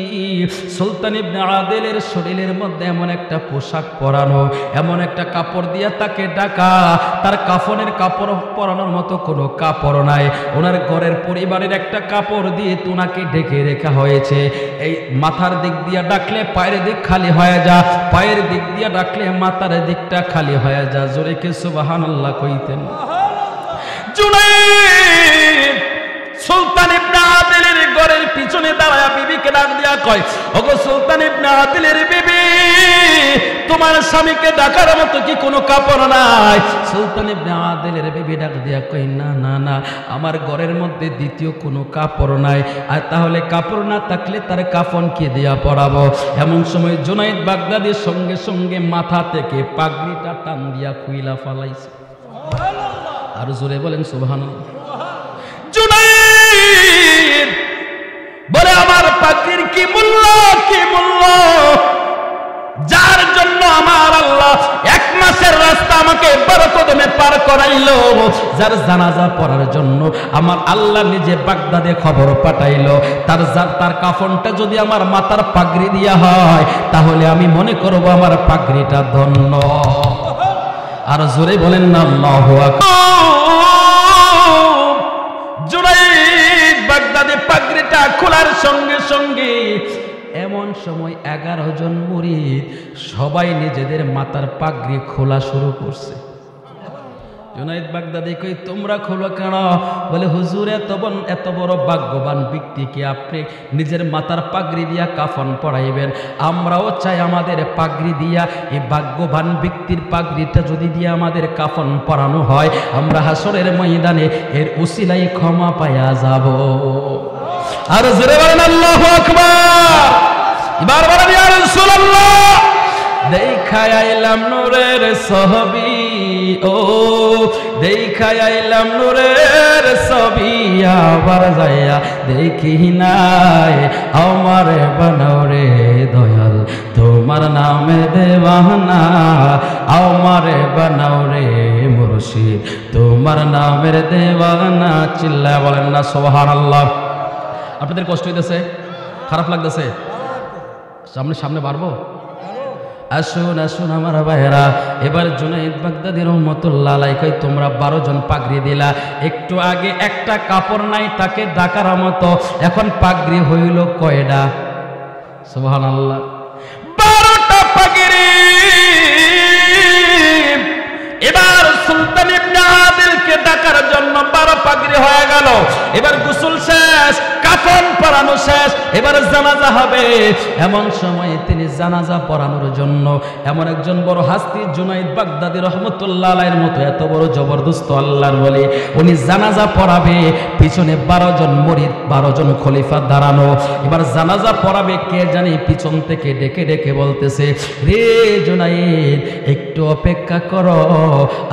সুলতান ইবনে আদেলের শরীরের মধ্যে এমন একটা পোশাক পরানো, এমন একটা কাপড় দিয়া তাকে ডাকা। তার কাফনের কাপড় পরানোর মতো কোনো কাপড় নাই। ওনার ঘরের পরিবারের একটা কাপড় দিয়ে তোনাকে ঢেকে রেখা হয়েছে। এই মাথার দিক দিয়ে ডাকলে পায়ের দিক খালি হয়ে যা পায়ের দিক দিয়ে ডাকলে মাথার দিকটা খালি হয়ে যা। জোরে কে সুবাহান আল্লাহ কইতেন জুনাইদ সুলতান আদিলের ঘরের পিছনে দাঁড়ায় বিবিকে ডাক দিয়া কয়, ওগো সুলতান ইবনে আদিলের বিবি, তোমার স্বামীকে ডাকার মতো কি কোনো কাপড় নাই? সুলতান ইবনে আদিলের বিবি ডাক দিয়া কয়, না না না, আমার ঘরের মধ্যে দ্বিতীয় কোনো কাপড় নাই। আর তাহলে কাপড় না থাকলে তার কাফন কে দিয়া পরাবো? এমন সময় জুনাইদ বাগদাদির সঙ্গে সঙ্গে মাথা থেকে পাগড়িটা টান দিয়া খুইলা ফালাইছে। আর জোরে বলেন সুবহান জুনাইদ বলে, আমার পাখির কি মূল্য কি মূল্য? যার জন্য আমার আল্লাহ এক মাসের রাস্তা আমাকে বারো কদমে পার করাইলো, যার জানাজা পড়ার জন্য আমার আল্লাহ নিজে বাগদাদে খবর পাঠাইলো। তার যার তার কাফনটা যদি আমার মাথার পাগড়ি দিয়া হয়, তাহলে আমি মনে করব আমার পাগড়িটা ধন্য। আর জোরে বলেন না আল্লাহু জুনাইদ বাগদাদে পাগড়িটা খোলার সঙ্গে সঙ্গে এমন সময় এগারো জন মুরিদ সবাই নিজেদের মাথার পাগড়ি খোলা শুরু করছে। জুনাইদ বাগদাদি কই তোমরা খোলো কেন? বলে, হুজুর এত বন এত বড় ভাগ্যবান ব্যক্তিকে আপনি নিজের মাথার পাগড়ি দিয়া কাফন পড়াইবেন আমরাও চাই আমাদের পাগড়ি দিয়া, এই ভাগ্যবান ব্যক্তির পাগড়িটা যদি দিয়ে আমাদের কাফন পরানো হয়, আমরা হাসরের ময়দানে এর উসিলাই ক্ষমা পাইয়া যাব। আর জোরে বলেন, আল্লাহু আকবার। এবার বলেন, ইয়া রাসূলুল্লাহ। দেখায় আইলাম নূরের সহবি ও, দেখায় আইলাম নূরের ছবি, আবার যাইয়া দেখি নাই আমার বানাও রে দয়াল। তোমার নামে দেওয়ানা, আমার বানাও রে মুর্শিদ। তোমার নামের দেওয়ানা, চিল্লায় বলেন না সোহান আল্লাহ আপনাদের কষ্ট হইতেছে? খারাপ লাগতেছে? সামনে সামনে বাড়বো? আসুন আসুন আমার ভাইয়েরা, এবার জুনাইদ বাগদাদি রহমতুল্লাহ আলাইকাই তোমরা বারো জন পাগড়ি দিলা। একটু আগে একটা কাপড় নাই তাকে ডাকার মতো, এখন পাগড়ি হইল কয়ডা? সুবহান আল্লাহ বারোটা পাগড়ি! এবার সুলতান ইবনে আদিলকে ডাকার জন্য বারো পাগড়ি হয়ে গেল। এবার গোসল শেষ, কাফন পরানো শেষ, এবার জানাজা হবে। এমন সময় তিনি জানাজা পড়ানোর জন্য এমন একজন বড় হাস্তি, জুনাইদ বাগদাদি রহমতুল্লাহ আলাইয়ের মতো এত বড় জবরদস্ত আল্লাহর বলে উনি জানাজা পড়াবে পিছনে বারো জন মরিদ, বারো জন খলিফা দাঁড়ানো। এবার জানাজা পড়াবে কে জানে পিছন থেকে ডেকে ডেকে বলতেছে, রে জুনাইদ, একটু অপেক্ষা করো।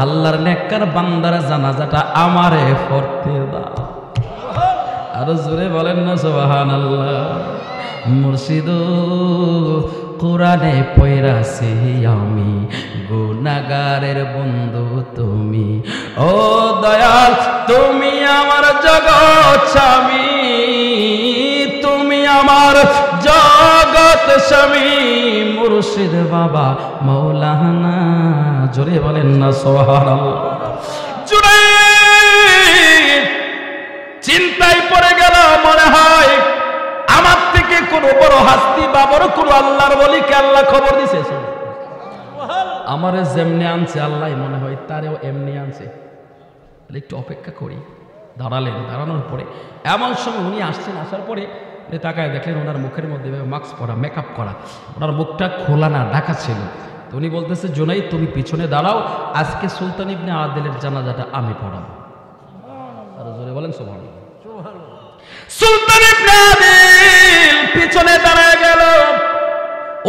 আল্লাহর নেককার বান্দার জানাজাটা আমারে পড়তে দাও। আরও জোরে বলেন না সোবাহান আল্লাহ মুর্শিদ কোরআনে পয়রাছি আমি গুনাগারের বন্ধু তুমি। ও দয়াল, তুমি আমার জগৎ স্বামী, তুমি আমার জগৎ স্বামী মুর্শিদ বাবা মৌলানা জোরে বলেন না সোহান জুনাইদ, চিন্তায় পড়ে গেল, মনে হয় আমার থেকে কোনো বড় হাস্তি বা বড় কোনো আল্লাহর বলিকে আল্লাহ খবর দিছে আমারে যেমনি আনছে আল্লাহ, মনে হয় তারেও এমনি আনছে। একটু অপেক্ষা করি, দাঁড়ালেন, দাঁড়ানোর পরে। এমন সময় উনি আসছেন, আসার পরে উনি তাকায় দেখলেন ওনার মুখের মধ্যে মাস্ক পরা মেকআপ করা। ওনার মুখটা খোলা না, ঢাকা ছিল। তো উনি বলতেছে, জোনাই, তুমি পিছনে দাঁড়াও, আজকে সুলতান ইবনে আদিলের জানাজাটা আমি পড়াবো। আর জোরে বলেন সোমান সুলতান ইবনে আদিল পিছনে দাঁড়ায় গেল।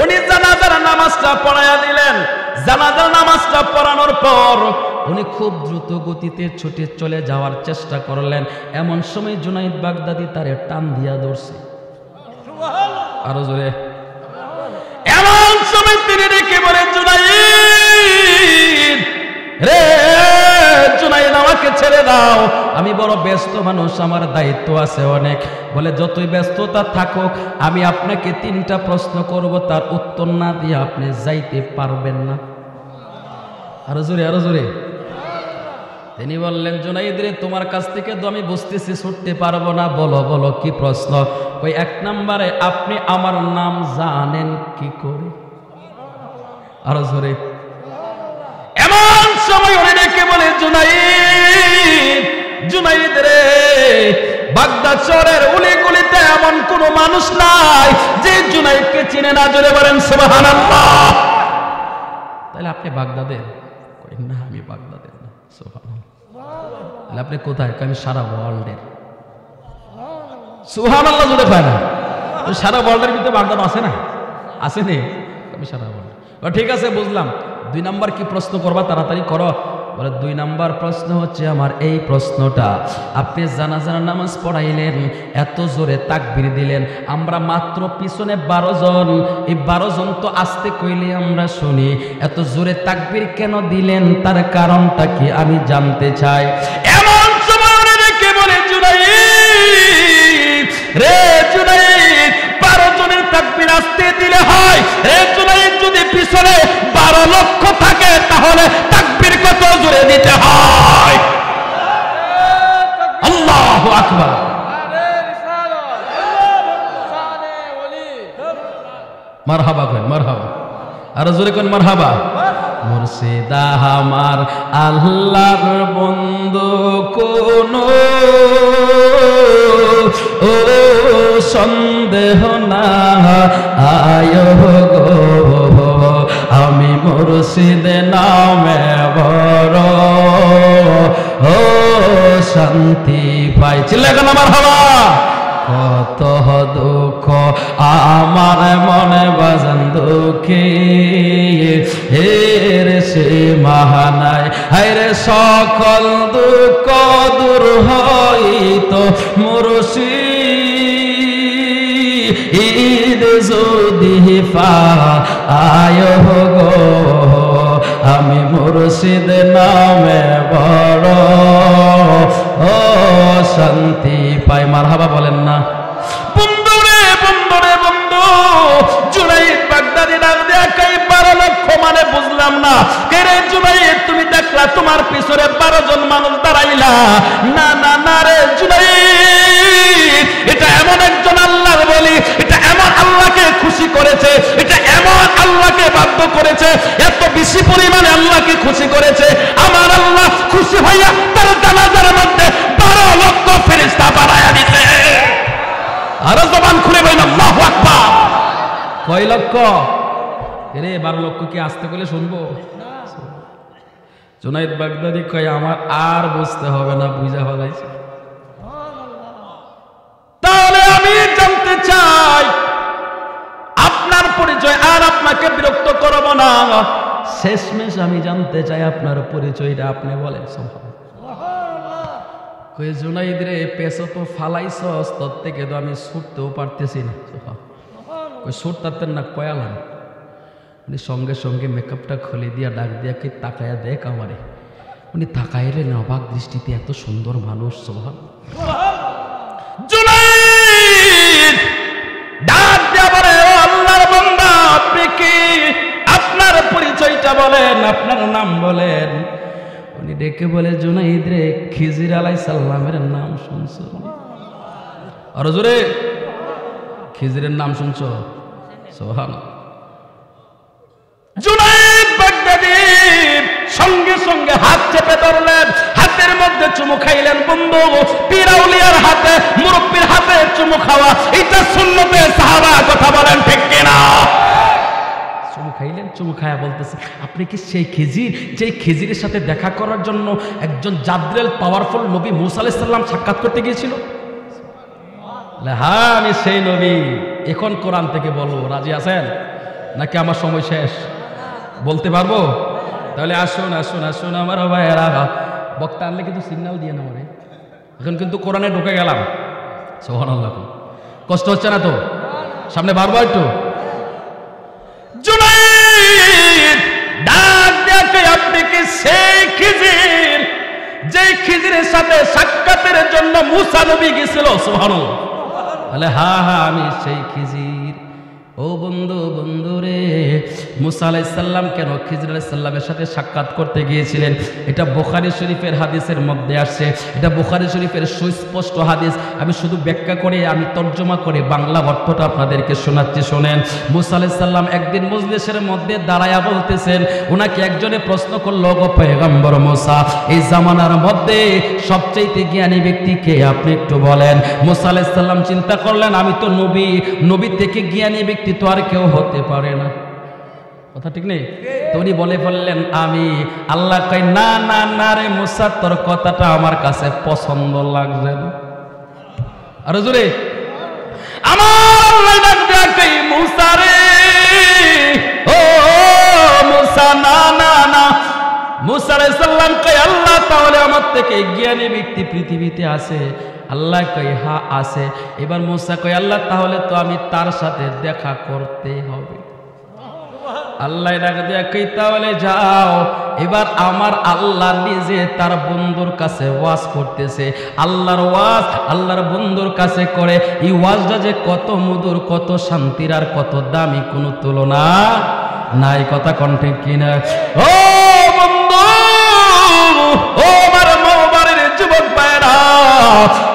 উনি জানাজার নামাজটা পড়াইয়া দিলেন। জানাজার নামাজটা পড়ানোর পর উনি খুব দ্রুত গতিতে ছুটে চলে যাওয়ার চেষ্টা করলেন। এমন সময় জুনাইদ বাগদাদি তারে টান দিয়া ধরছে। আরও জোরে। এমন সময় তিনি ডেকে বলে, জুনাইদ, রে, জুনাইদ আমাকে ছেড়ে দাও। আমি বড় ব্যস্ত মানুষ, আমার দায়িত্ব আছে অনেক। বলে, যতই ব্যস্ততা থাকুক, আমি আপনাকে তিনটা প্রশ্ন করব, তার উত্তর না দিয়ে আপনি যাইতে পারবেন না। আরও জোরে আরও জোরে। তিনি বললেন জুনাইদ রে তোমার কাছ থেকে তো আমি বুঝতেছি, ছুটতে পারব না। বলো বলো, কি প্রশ্ন? ওই এক নম্বরে, আপনি আমার নাম জানেন কি করে? আরও জোরে। এমন সময় উনি ডেকে বলে, জুনাইদ জুনাইদ রে বাগদাদ শহরের উলি গুলিতে এমন কোন মানুষ নাই যে জুনাইদকে চিনে না। জোরে বলেন, সুবহানাল্লাহ। তাহলে আপনি বাগদাদের? না, আমি বাগদাদের না। আপনি কোথায়? আমি সারা ওয়ার্ল্ডের সুহান আল্লাহ জুড়ে পায় না সারা ওয়ার্ল্ডের ভিতরে বাগদাদ আছে না? আসেনি আমি সারা ওয়ার্ল্ড ঠিক আছে, বুঝলাম। দুই নাম্বার কি প্রশ্ন করবা? তাড়াতাড়ি করো। বলে, দুই নাম্বার প্রশ্ন হচ্ছে আমার এই প্রশ্নটা। আপনি জানাজার নামাজ পড়াইলেন, এত জোরে তাকবির দিলেন, আমরা মাত্র পিছনে বারো জন। এই বারো জন তো আসতে কইলে আমরা শুনি। এত জোরে তাকবির কেন দিলেন? তার কারণটা কি আমি জানতে চাই। আসতে দিলে হয়। যদি পিছনে বারো লক্ষ থাকে, তাহলে তাকবির কত জোরে দিতে হয়। আমার বন্ধু কোন। ও সন্দেহ না আয় গো আমি মুর্শিদ নামে বড়। ও শান্তি পাই। চিল্লা কেন আমার হবা কত দুঃখ আমার মনে বাজান দুঃখী। হের সে মহানায়। হায়রে সকল দুঃখ দূর হইত মুরশি আয় গো, আমি মুর্শিদ নামে বড়। ও শান্তি পাই মারহাবা বলেন না। মানে তুমি দেখলা তোমার পিছনে বারো জন মানুষ দাঁড়াইলা। না না না রে জুনাইদ খুশি করেছে এটা এমন আল্লাহকে বাধ্য করেছে এত বেশি পরিমাণে আল্লাহকে খুশি করেছে। আমার আল্লাহ খুশি হইয়া তার জানাজার মধ্যে বারো লক্ষ ফেরিস্তা বাড়াইয়া দিতে আর জবান খুলে বইল আল্লাহু আকবার। কয় লক্ষ? রে বারো লক্ষ কি আসতে বলে শুনব? জুনাইদ বাগদাদি কয় আমার আর বুঝতে হবে না বুঝা ফেলাইছে। তাহলে আমি জানতে চাই পরিচয় আর আপনাকে বিরক্ত করব না। শেষমেশ আমি জানতে চাই আপনার পরিচয়টা আপনি বলেন কই জুনাইদ রে পেছো তো ফালাইছস তোর থেকে তো আমি ছুটতেও পারতেছি না কই ছুটতাতেন না কয়ালাম। উনি সঙ্গে সঙ্গে মেকআপটা খুলে দিয়া ডাক দিয়া কি তাকায়া দেখ আমারে। উনি অবাক দৃষ্টিতে এত সুন্দর মানুষ ডাক আপনি কি? আপনার পরিচয়টা বলেন, আপনার নাম বলেন। উনি ডেকে বলে, জুনাইদ রে, খিজির আলাই সাল্লামের নাম শুনছ? আর জোরে, খিজিরের নাম শুনছ? সোহান জুনাইদ বাগদাদি, সঙ্গে সঙ্গে হাত চেপে ধরলেন, হাতের মধ্যে চুমু খাইলেন বন্ধু, পিরাউলিয়ার হাতে, মুরব্বীর হাতে চুমু খাওয়া, এটা সুন্নতে সাহাবা, কথা বলেন ঠিক কিনা? চুমু খাইলেন, চুমু খায়া বলতেছে, আপনি কি সেই খেজির? যে খেজিরের সাথে দেখা করার জন্য একজন জাদ্রেল পাওয়ারফুল নবী মুসা আলাইসাল্লাম সাক্ষাৎ করতে গিয়েছিল? হ্যাঁ আমি সেই নবী। এখন কোরআন থেকে বলব রাজি আছেন? নাকি আমার সময় শেষ? বলতে পারব? তাহলে আসুন আসুন আসুন আমার ভাইয়েরা। বক্তা আনলে কিন্তু সিগন্যাল দিয়ে না আমারে এখন কিন্তু কোরআনে ঢুকে গেলাম। সোহান কষ্ট হচ্ছে না তো? সামনে বারবার একটু। কি সেই খিজির? যে সাথে সাক্ষাতের জন্য মুসা গেছিল সোহান বলে হ্যাঁ হ্যাঁ আমি সেই খিজির। ও বন্ধু বন্ধু রে, মুসা আলাইসাল্লাম কেন খিজর আলাইসাল্লামের সাথে সাক্ষাৎ করতে গিয়েছিলেন? এটা বোখারি শরীফের হাদিসের মধ্যে আসছে। এটা বোখারি শরীফের সুস্পষ্ট হাদিস। আমি শুধু ব্যাখ্যা করে, আমি তর্জমা করে বাংলা অর্থটা আপনাদেরকে শোনাচ্ছি, শোনেন। মুসা আলাইসাল্লাম একদিন মজলিসের মধ্যে দাঁড়ায়া বলতেছেন, ওনাকে একজনে প্রশ্ন করল গো পেগম্বর মোসা, এই জামানার মধ্যে সবচাইতে জ্ঞানী ব্যক্তিকে আপনি একটু বলেন। মুসা আলাইসাল্লাম চিন্তা করলেন, আমি তো নবী নবী থেকে জ্ঞানী ব্যক্তি তো আর কেউ হতে পারে না। কথা ঠিক নেই? তো উনি বলে ফেললেন, আমি আল্লাহ কই, না না না রে মুসা, তোর কথাটা আমার কাছে পছন্দ লাগছে না। আরও জোরে। আমার মুসা রে। ও, মুসা, না না না। মুসা আলাইহিস সালাম কই, আল্লাহ তাহলে আমার থেকে জ্ঞানী ব্যক্তি পৃথিবীতে আছে। আল্লাহ কই হা, আছে। এবার মুসা কই আল্লাহ, তাহলে তো আমি তার সাথে দেখা করতে হবে। আল্লাহ কই, তাহলে যাও। এবার আমার আল্লাহ নিজে তার বন্ধুর কাছে ওয়াজ করতেছে। আল্লাহর ওয়াজ আল্লাহর বন্ধুর কাছে করে। এই ওয়াজটা যে কত মধুর, কত শান্তির আর কত দামি, কোনো তুলনা নাই। কথা কণ্ঠে কিনা? ও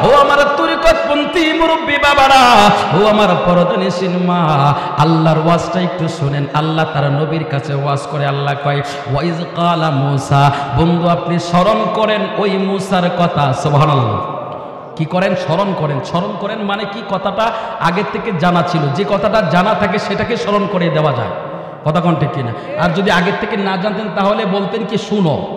ও আমার তুরিকতপন্থী মুরব্বী বাবারা, ও আমার পরদনী সিনেমা। আল্লাহর ওয়াজটা একটু শুনেন, আল্লাহ তার নবীর কাছে ওয়াজ করে, আল্লাহ কয়, ওয়াইজ কালা মুসা। বন্ধু, আপনি স্মরণ করেন ওই মুসার কথা, সুবহানাল্লাহ। কি করেন? স্মরণ করেন। স্মরণ করেন মানে কি? কথাটা আগের থেকে জানা ছিল। যে কথাটা জানা থাকে, সেটাকে স্মরণ করে দেওয়া যায়। কথা কোন ঠিক কিনা? আর যদি আগের থেকে না জানতেন, তাহলে বলতেন কি, শুনো।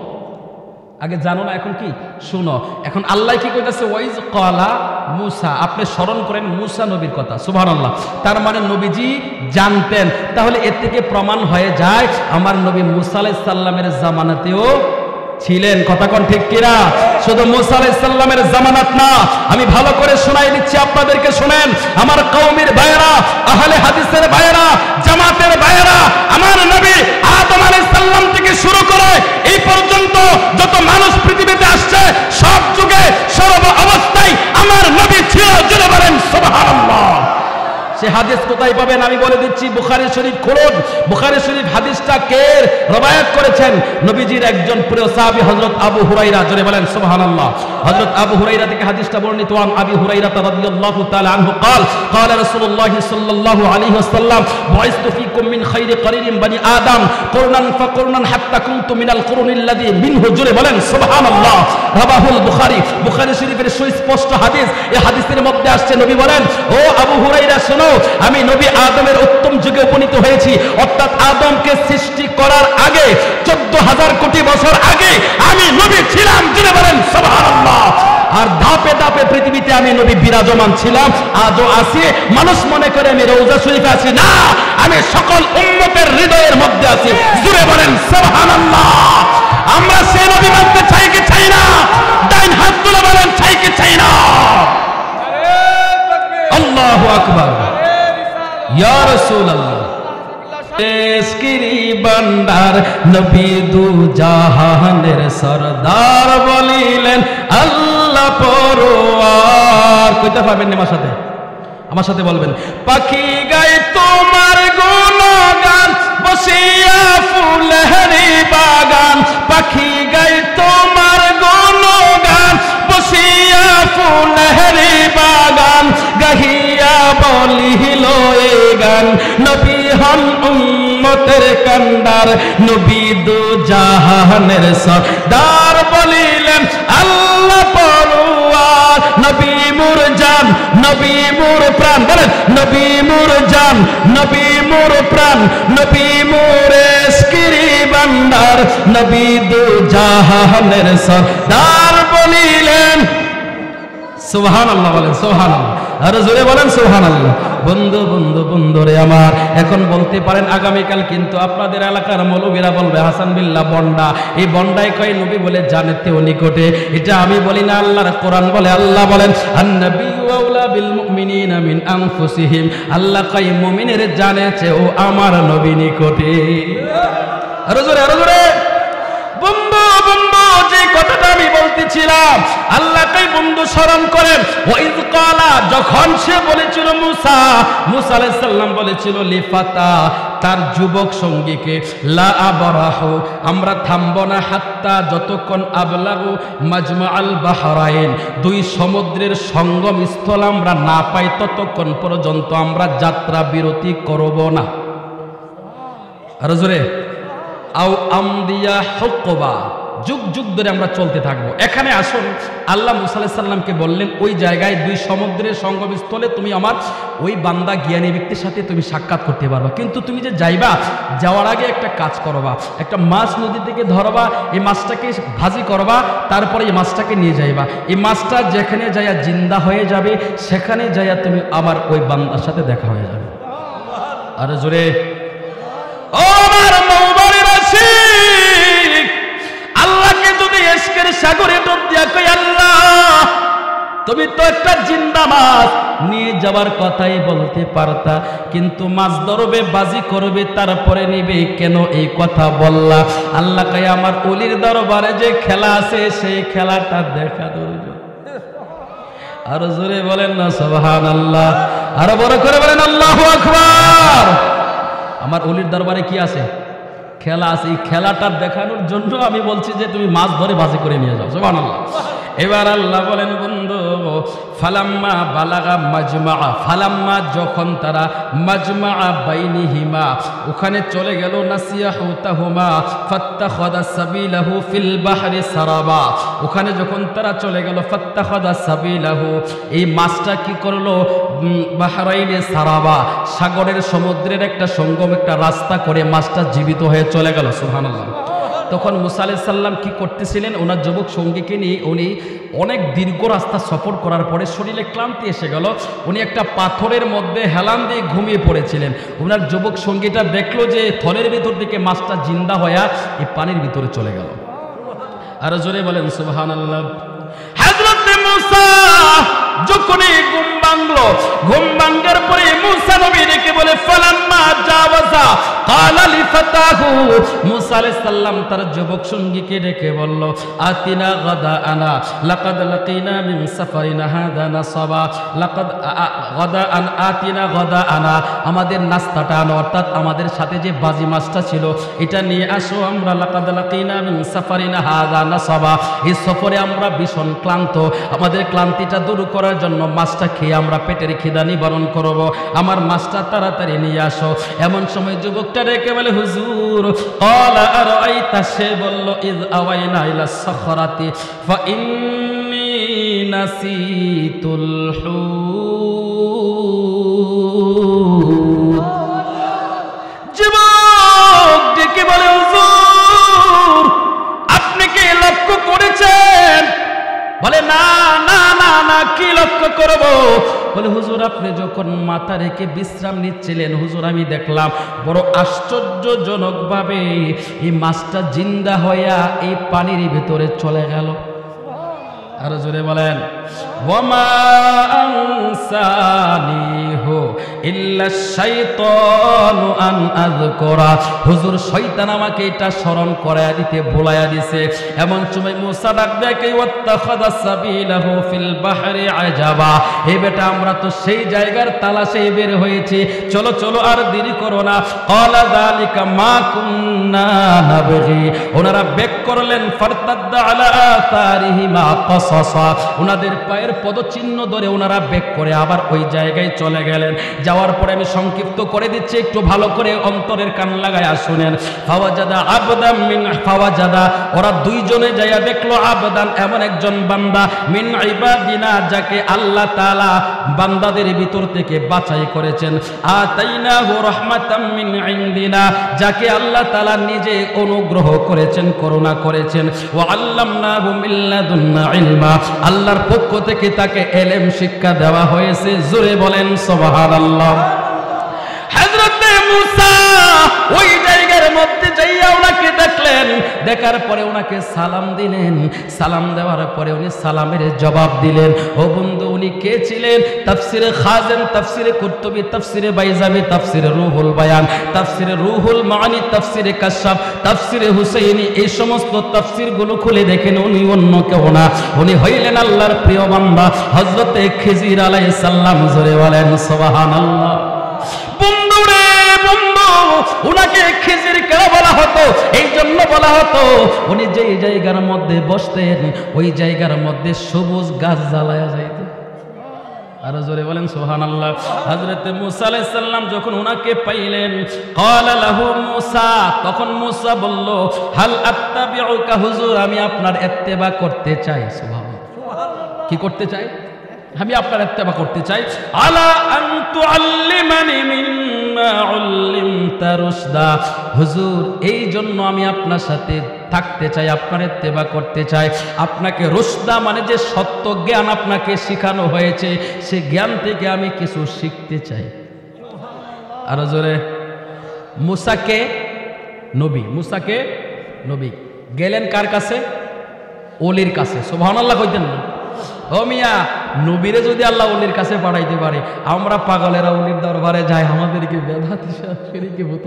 আগে জানো না এখন কি? শুনো, এখন আল্লাহ কি কইতাছে? ওয়াইজ কলা মুসা, আপনি স্মরণ করেন মুসা নবীর কথা, সুবহানাল্লাহ। তার মানে নবীজি জানতেন। তাহলে এর থেকে প্রমাণ হয়ে যায়, আমার নবী মুসা আলাইসাল্লামের জামানাতেও ছিলেন। কথা ঠিক কিনা? শুধু মুসা আলাইহিস সাল্লামের জামানাত না, আমি ভালো করে শোনাই দিচ্ছি, আপনাদেরকে শুনেন। আমার কওমের ভাইয়েরা, আহলে হাদিসের ভাইয়েরা, জামাতের ভাইয়েরা, আমার নবী আদম আলাইহিস সাল্লাম থেকে শুরু করে এই পর্যন্ত যত মানুষ পৃথিবীতে আসছে, সব যুগে সর্ব অবস্থায় আমার নবী ছিল জুড়ে বলেন সুবহানাল্লাহ। সে হাদিস কোথায় পাবেন আমি বলে দিচ্ছি বুখারী শরীফ খুলুন বুখারী শরীফ হাদিসটা কে রবায়াত করেছেন নবীজির একজন প্রিয় সাহাবী হযরত আবু হুরাইরা জোরে বলেন সুবহানাল্লাহ হযরত আবু হুরাইরা থেকে হাদিসটা বর্ণিত আন আবি হুরাইরা রাদিয়াল্লাহু তাআলা আনহু قال قال رسول الله صلى الله عليه وسلم بعثت فيكم من خير قرين بني آدم قرنا فقرنا حتى كنت من القرون الذي منه জোরে বলেন সুবহানাল্লাহ রাবাহুল বুখারী বুখারী শরীফের সুস্পষ্ট হাদিস এই হাদিসের মধ্যে আসছে নবী বলেন ও আবু হুরাইরা শোনো আমি নবী আদমের উত্তম যুগে উপনীত হয়েছি। অর্থাৎ আদমকে সৃষ্টি করার আগে, চোদ্দ হাজার কোটি বছর আগে আমি নবী ছিলাম জুড়ে বলেন আর ধাপে ধাপে পৃথিবীতে আমি নবী বিরাজমান ছিলাম। আজও আছি। মানুষ মনে করে, আমি রৌজা শরীফে আছি। না, আমি সকল উম্মতের হৃদয়ের মধ্যে আছি। জুড়ে বলেন, সুবহানাল্লাহ। আমরা সে নবী মানতে চাই কি চাই না? ডাইন হাত তুলে বলেন, চাই কি চাই না? আল্লাহু আকবার। বান্দার নবী দু জাহানের সরদার বলিলেন, আল্লাহ পরোয়ার। কইতে পারবেন আমার সাথে? আমার সাথে বলবেন, পাখি গাই তোমার কান্ডার নবী দু জাহানের সরদার বলিলেন, আল্লাহ পরোয়ার, নবী মুর জান, নবী মুর প্রাণ। বলেন, নবী মুর জান, নবী মুর প্রাণ, নবী মুর এসকিরি বান্দার। নবী দু জাহানের সরদার বলিলেন সুবহান আল্লাহ বলেন সুবহান আল্লাহ আরও জোরে বলেন সুবহান আল্লাহ বন্ধু বন্ধু, বন্ধুরে আমার, এখন বলতে পারেন আগামীকাল কিন্তু আপনাদের এলাকার মৌলবীরা বলবে, হাসান বিল্লাহ বন্ডা। এই বন্ডায় কয় নবী বলে জানেতে ও নিকটে। এটা আমি বলি না, আল্লাহর কোরআন বলে, আল্লাহ বলেন, আন্নাবী আউলা বিল মুমিনিনা মিন আনফুসিহিম। আল্লাহ কয়, মুমিনের জানেছে ও আমার নবী নিকটে। আরও জোরে আরও জোরে। আমি বলতেছিলাম আল্লাহ তাই বন্ধু স্মরণ করেন। ওয়াইদ ক্বালা, যখন সে বলেছিল মুসা মুসা আলাইহিস সালাম বলেছিল, লিফাতা, তার যুবক সঙ্গীকে, লা আমরা থামব না হাত্তা যতক্ষণ আবলাগু মাজমা আল বাহরাইন। দুই সমুদ্রের সঙ্গম স্থল আমরা না পাই ততক্ষণ পর্যন্ত আমরা যাত্রা বিরতি করব না। আর জোরে, আও আমদিয়া হকবা। যুগ যুগ ধরে আমরা চলতে থাকব। এখানে আসুন, আল্লাহ মুসাল্লাহ সাল্লামকে বললেন, ওই জায়গায় দুই সমুদ্রের সঙ্গম স্থলে তুমি আমার ওই বান্দা জ্ঞানী ব্যক্তির সাথে তুমি সাক্ষাৎ করতে পারবা। কিন্তু তুমি যে যাইবা, যাওয়ার আগে একটা কাজ করবা, একটা মাছ নদী থেকে ধরবা, এই মাছটাকে ভাজি করবা, তারপরে এই মাছটাকে নিয়ে যাইবা। এই মাছটা যেখানে যাইয়া জিন্দা হয়ে যাবে, সেখানে যাইয়া তুমি আবার ওই বান্দার সাথে দেখা হয়ে যাবে। আর জোরে। ও যদি সাগরে ডুব দিয়া কই আল্লাহ, তুমি তো একটা জিন্দা মাছ। নিয়ে যাবার কথাই বলতে পারতা, কিন্তু মাছ ধরবে, বাজি করবে, তারপরে নিবে, কেন এই কথা বললা? আল্লাহ কাই আমার অলির দরবারে যে খেলা আছে, সেই খেলাটা দেখা দরজ আরও জোরে বলেন না সোহান আল্লাহ আরও বড় করে বলেন, আল্লাহ আমার অলির দরবারে কি আছে? খেলা আছে, এই খেলাটা দেখানোর জন্য আমি বলছি যে তুমি মাছ ধরে বাজি করে নিয়ে যাও। আল্লাহ এবার আল্লাহ বলেন, বন্ধু, ফালাম্মা বালাগা মাজমা ফালাম্মা যখন তারা মাজমা বাইনিহিমা, ওখানে চলে গেল নাসিয়া হুতাহুমা ফাত্তাখাদা সাবিলাহু ফিল বাহরি সারাবা। ওখানে যখন তারা চলে গেল ফাত্তাখাদা সাবিলাহু, এই মাছটা কি করল? বাহারাইনে সারাবা, সাগরের সমুদ্রের একটা সঙ্গম, একটা রাস্তা করে মাছটা জীবিত হয়ে চলে গেল, সুবহানাল্লাহ। তখন মুসা সাল্লাম কি করতেছিলেন? ওনার যুবক সঙ্গীকে নিয়ে উনি অনেক দীর্ঘ রাস্তা সফর করার পরে শরীরে ক্লান্তি এসে গেল। উনি একটা পাথরের মধ্যে হেলান দিয়ে ঘুমিয়ে পড়েছিলেন। ওনার যুবক সঙ্গীটা দেখল যে থলের ভিতর থেকে মাছটা জিন্দা হয়ে এই পানির ভিতরে চলে গেল। আরও জোরে বলেন সুবহান আল্লাহ যখনই ভাঙলো। ঘুম ভাঙ্গার পরে মুসা নবী ডেকে বলে, ফালাম্মা জাওয়াজা। কালা লিফাতাহু। মুসা আলাইহিস সালাম তার যুবক সঙ্গীকে ডেকে বলল, আতিনা গাদা আনা, লাকাদ লাকিনা মিন সাফারিনা হাদা নাসাবা। লাকাদ গাদা আন, আতিনা গাদা আনা। আমাদের নাস্তাটা আনো। অর্থাৎ আমাদের সাথে যে বাজি মাছটা ছিল, এটা নিয়ে আসো আমরা, লাকাদ লাকিনা মিন সাফারিনা হাদা নাসাবা। এই সফরে আমরা ভীষণ ক্লান্ত। আমাদের ক্লান্তিটা দূর করার জন্য মাছটা খেয়ে আমরা পেটের খিদা নিবারণ করব। আমার মাছটা তাড়াতাড়ি নিয়ে আসো। এমন সময় যুবকটা রেখে বলে, হুজুর সে বলল ইজ আওয়াইনা ইলা সখরাতি আপনি কি লক্ষ্য করেছেন বলে, না না না না, কি লক্ষ্য করব? বলে, হুজুর, আপনি যখন মাথা রেখে বিশ্রাম নিচ্ছিলেন, হুজুর, আমি দেখলাম বড় আশ্চর্যজনকভাবে এই মাছটা জিন্দা হইয়া এই পানির ভিতরে চলে গেল। আরও জোরে বলেন। আমরা তো সেই জায়গার তালাশে বের হয়েছি। চলো চলো, আর দেরি করো না। মা ওনারা বেক করলেন আলা ওনাদের পায়ের পদচিহ্ন ধরে ওনারা বেক করে আবার ওই জায়গায় চলে গেলেন। যাওয়ার পরে আমি সংক্ষিপ্ত করে দিচ্ছি, একটু ভালো করে অন্তরের কান লাগায় শুনেন। ফাওয়াজাদা আবদান মিন ফাওয়াজাদা, ওরা দুইজনে যাইয়া দেখল আবদান এমন একজন বান্দা, মিন ইবাদিনা, যাকে আল্লাহ তাআলা বান্দাদের ভিতর থেকে বাছাই করেছেন। আতাইনাহু রাহমাতাম মিন ইনদিনা, যাকে আল্লাহ তাআলা নিজে অনুগ্রহ করেছেন, করুণা করেছেন। ওয়া আল্লামনাহু মিন লাদুন্না ইলমা, আল্লাহর পক্ষ থেকে তাকে এলেম শিক্ষা দেওয়া হয়েছে? জোরে বলেন হযরতে মুসা ওই জায়গার মধ্যে দেখলেন দেখার পরে ওনাকে সালাম দিলেন। সালাম দেওয়ার পরে উনি সালামের জবাব দিলেন। ও বন্ধু, উনি কে ছিলেন? তাফসিরে খাজেন তাফসিরে কুর্তুবি, তাফসিরে বাইজাবি তাফসিরে রুহুল বায়ান, তাফসিরে রুহুল মানি তাফসিরে কাশাব তাফসিরে হুসাইনি, এই সমস্ত তাফসিরগুলো খুলে দেখেন উনি অন্য কেউ না। উনি হইলেন আল্লাহর প্রিয় বান্দা, হযরতে খিজির আলাইহিস সালাম জোরে বলেন, সুবহানাল্লাহ। বন্ধুরে বন্ধু উনাকে খিজির কেন বলা হতো? এই জন্য বলা হতো, উনি যেই জায়গার মধ্যে বসতেন, ওই জায়গার মধ্যে সবুজ গাছ জ্বালায়া যাইত। আরও জোরে বলেন সোহান আল্লাহ হজরত মুসা যখন ওনাকে পাইলেন তখন মুসা বলল, হাল আত্তাবিউকা হুজুর, আমি আপনার এত্তেবা করতে চাই। সুবহানাল্লাহ। কি করতে চাই? আমি আপনার ইত্তেবা করতে চাই। আলা আন তুআল্লিমানি মিম্মা উল্লিমতা রুশদা। হুজুর এই জন্য আমি আপনার সাথে থাকতে চাই, আপনার ইত্তেবা করতে চাই। আপনাকে রুশদা মানে যে সত্য জ্ঞান আপনাকে শেখানো হয়েছে, সে জ্ঞান থেকে আমি কিছু শিখতে চাই। আরও জোরে। মুসাকে নবী মুসাকে নবী। গেলেন কার কাছে? অলির কাছে। সুবহানাল্লাহ কইতেন না। ও নবীরে যদি আল্লাহ উলির কাছে পাঠাইতে পারে, আমরা পাগলেরা উলির দরবারে যাই, আমাদেরকে বেধা শরীকে ভূত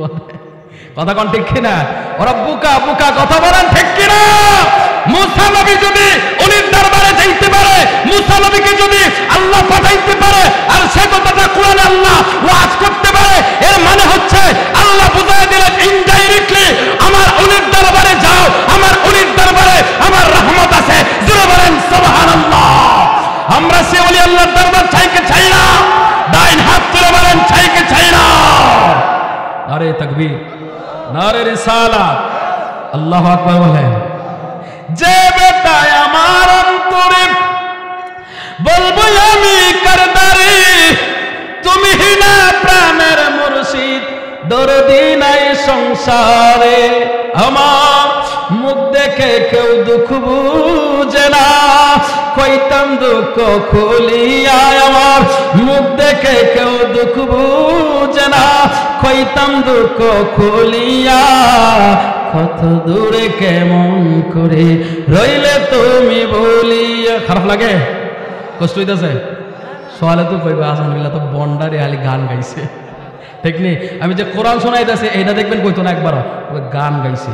কথা কন ঠিক না ওরা বুকা বুকা কথা বলেন ঠিক কিনা? মুসা নবী যদি উলির দরবারে যাইতে পারে, মুসা নবীকে যদি আল্লাহ পাঠাইতে পারে, আর সে কথাটা কোরআনে আল্লাহ ওয়াজ করতে পারে, এর মানে হচ্ছে আল্লাহ বুঝাই দিলেন, ইনডাইরেক্টলি আমার অলির দরবারে যাও, আমার অলির দরবারে আমার রহমত আছে। জোরে বলেন, সুবহানাল্লাহ। আমরা সে অলি আল্লাহর দরবার চাইকে চাই না ডাইন হাত তুলে বলেন চাইকে চাই না নারে তাকবীর, নারে রিসালাত। আল্লাহ আকবার বলেন, যে বেটায় আমার অন্তরে বলব আমি কারদারি তুমি না প্রাণের মুর্শিদ নাই সংসারে। আমার মুখ দেখে কেউ দুঃখ বুঝে না। কইতাম দুঃখ খুলিয়া আমার মুখ দেখে কেউ দুঃখ বুঝে না। কইতাম দুঃখ খুলিয়া, কত দূরে কেমন করে রইলে তুমি বলিয়া। খারাপ লাগে? কষ্ট হইতেছে? সোয়ালে তো কইবা আসানবিল্লা তো বন্ডারে আলি গান গাইছে। ঠিক নেই? আমি যে কোরআন শোনাইতেছে, এইটা দেখবেন কইতো না একবার গান গাইছে।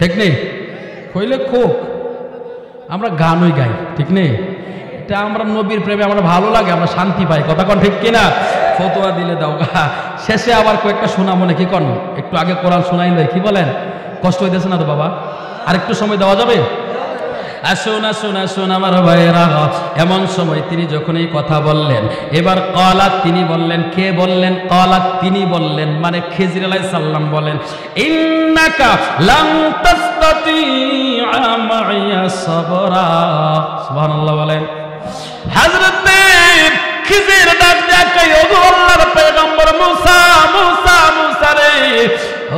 ঠিক নেই? কইলে খোক আমরা গানই গাই, ঠিক নেই? এটা আমরা নবীর প্রেমে আমরা ভালো লাগে, আমরা শান্তি পাই, কথা কন ঠিক কিনা? ফতোয়া দিলে দাও শেষে আবার কয়েকটা শোনা মনে, কি কন? একটু আগে কোরআন শোনাইলে, কি বলেন? কষ্ট হইতেছে না তো বাবা? আর একটু সময় দেওয়া যাবে? আসুন আসুন আসুন আমার ভাইয়েরা। এমন সময় তিনি যখন এই কথা বললেন, এবার কলাত তিনি বললেন, কে বললেন? কলাত তিনি বললেন মানে খেজির আলাই সাল্লাম বলেন সাবরা। বলেন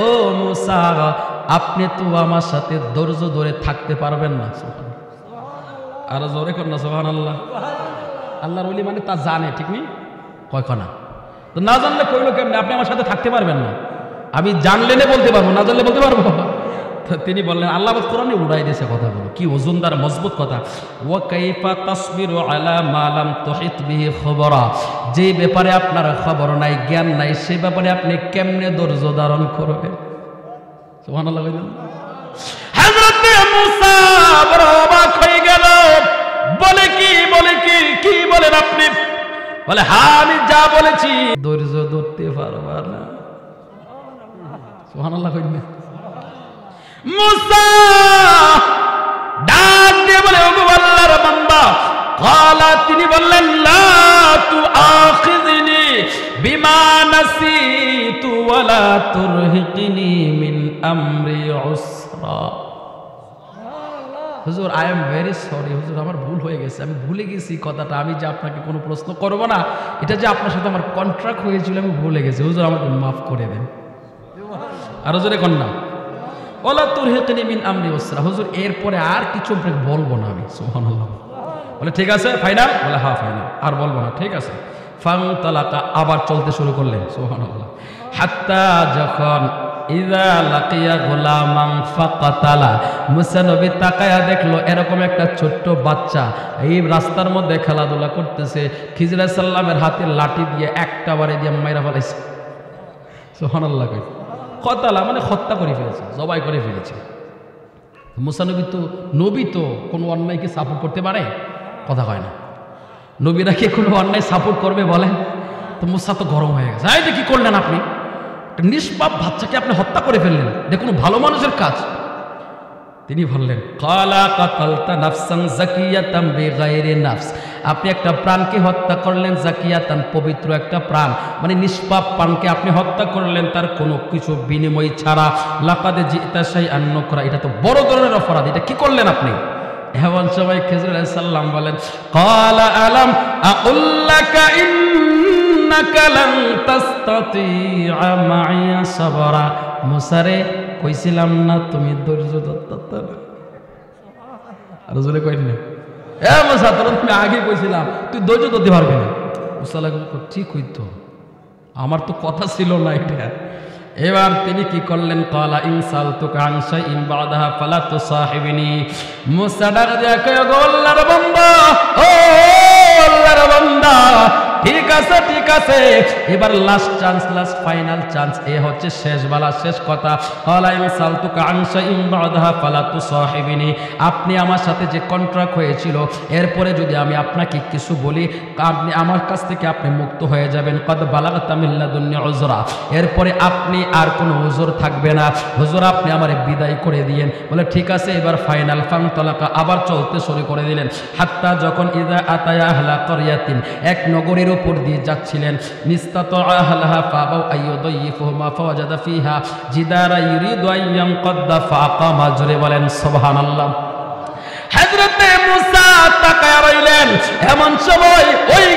ও মুসা, আপনি তো আমার সাথে ধৈর্য ধরে থাকতে পারবেন না আর জোরে না সোহান আল্লাহ আল্লাহর ওলি মানে তা জানে, ঠিক নেই কয়খানা তো না জানলে কইলো কেমনি? আপনি আমার সাথে থাকতে পারবেন না। আমি জানলে নে বলতে পারব, না জানলে বলতে পারব। তিনি বললেন, আল্লাহ কোরআনে উড়াই দিয়েছে কথাগুলো। কি ওজনদার, মজবুত কথা। ও কাইফা তাসবিরু আলা মালাম তহিত বিহি খবরা। যে ব্যাপারে আপনার খবর নাই, জ্ঞান নাই, সে ব্যাপারে আপনি কেমনে ধৈর্য ধারণ করবেন? সুবহানাল্লাহ কইলেন। হযরত মুসা বড় বলে কি বলে কি কি বলেন আপনি? বলে হ্যাঁ আমি যা বলেছি, ধৈর্য ধরতে পারবা না। সুবহানাল্লাহ কইলেন মুসা ডাক দিয়ে বলে, ওগো আল্লাহর বান্দা। কালা, তিনি বললেন, লা তু আখিযনি বিমা নাসিতু ওয়ালা তুরহিকনি মিন আমরি উসরা। হুজুর আই এম ভেরি সরি হুজুর, আমার ভুল হয়ে গেছে। আমি ভুলে গেছি কথাটা, আমি যে আপনাকে কোনো প্রশ্ন করব না, এটা যে আপনার সাথে আমার কন্ট্রাক্ট হয়েছিল, আমি ভুলে গেছি। হুজুর, আমাকে মাফ করে দেন। আর আরও জোরে কন্যা ওলা তোর হেতেনি মিন আমরি ওসরা হুজুর, এরপরে আর কিছু আপনাকে বলব না আমি, সুবহানাল্লাহ। বলে, ঠিক আছে ফাইনাল বলে হ্যাঁ ফাইনাল আর বলব না, ঠিক আছে। ফাং তালাকা আবার চলতে শুরু করলেন, সুবহানাল্লাহ। হাত্তা যখন ইদা লাকিয়া গোলামাম ফাকাতালা। তাকায়া দেখল, এরকম একটা ছোট্ট বাচ্চা এই রাস্তার মধ্যে খেলাধুলা করতেছে। খিজরা সাল্লামের হাতে লাঠি দিয়ে একটা বারে দিয়ে মাইরা ফেলাইছে। সোহানাল্লাহ কই কতালা মানে হত্যা করে ফেলেছে, জবাই করে ফেলেছে। মুসা নবী তো নবী তো কোনো অন্যায়কে সাপোর্ট করতে পারে? কথা হয় না। নবীরা কি কোনো অন্যায় সাপোর্ট করবে বলেন? তো মুসা তো গরম হয়ে গেছে। যে কি করলেন আপনি? একটা নিষ্পাপ বাচ্চাকে আপনি হত্যা করে ফেললেন। এটা কোনো ভালো মানুষের কাজ। তিনি বললেন, কালা কাতালতা নাফসান জাকিয়াতাম বেগাইরে নাফস। আপনি একটা প্রাণকে হত্যা করলেন, জাকিয়াতান পবিত্র একটা প্রাণ। মানে নিষ্পাপ প্রাণকে আপনি হত্যা করলেন, তার কোনো কিছু বিনিময় ছাড়া। লাকাদে জিতা সেই আন্ন করা এটা তো বড় ধরনের অপরাধ। এটা কি করলেন আপনি? এমন সময় খেজুর সাল্লাম বলেন, কালা আলাম কইছিলাম না, তুমি ধৈর্য আর জোরে তুমি আগে কইছিলাম, তুই ধৈর্য ধরতে পারবি না। ঠিক হইতো। আমার তো কথা ছিল না এটা। এবার তিনি কি করলেন? কলা ইনসাল তো কাংসা ফালা তো সাহেবিনী মুসা ডাক দেয়া কয় গো, আল্লাহর বান্দা, ও ঠিক আছে ঠিক আছে। এবার last chance last final chance এ হচ্ছে শেষ বেলা, শেষ কথা। আপনি আমার সাথে যে কন্ট্রাক্ট হয়েছিল, এরপরে যদি আমি আপনাকে কিছু বলি, আপনি আমার কাছ থেকে আপনি মুক্ত হয়ে যাবেন। কদ বালাগতামিল্লা দুনিয়া ওজরা এরপরে আপনি আর কোনো হুজুর থাকবে না। হুজুর, আপনি আমার বিদায় করে দিয়েন। বলে, ঠিক আছে, এবার ফাইনাল ফাং তলাকা আবার চলতে শুরু করে দিলেন। হাত্তা যখন ইদা আতায়া আহলা করিয়াতিন, এক নগরীর উপর দিয়ে যাচ্ছিলেন। বলেন ওই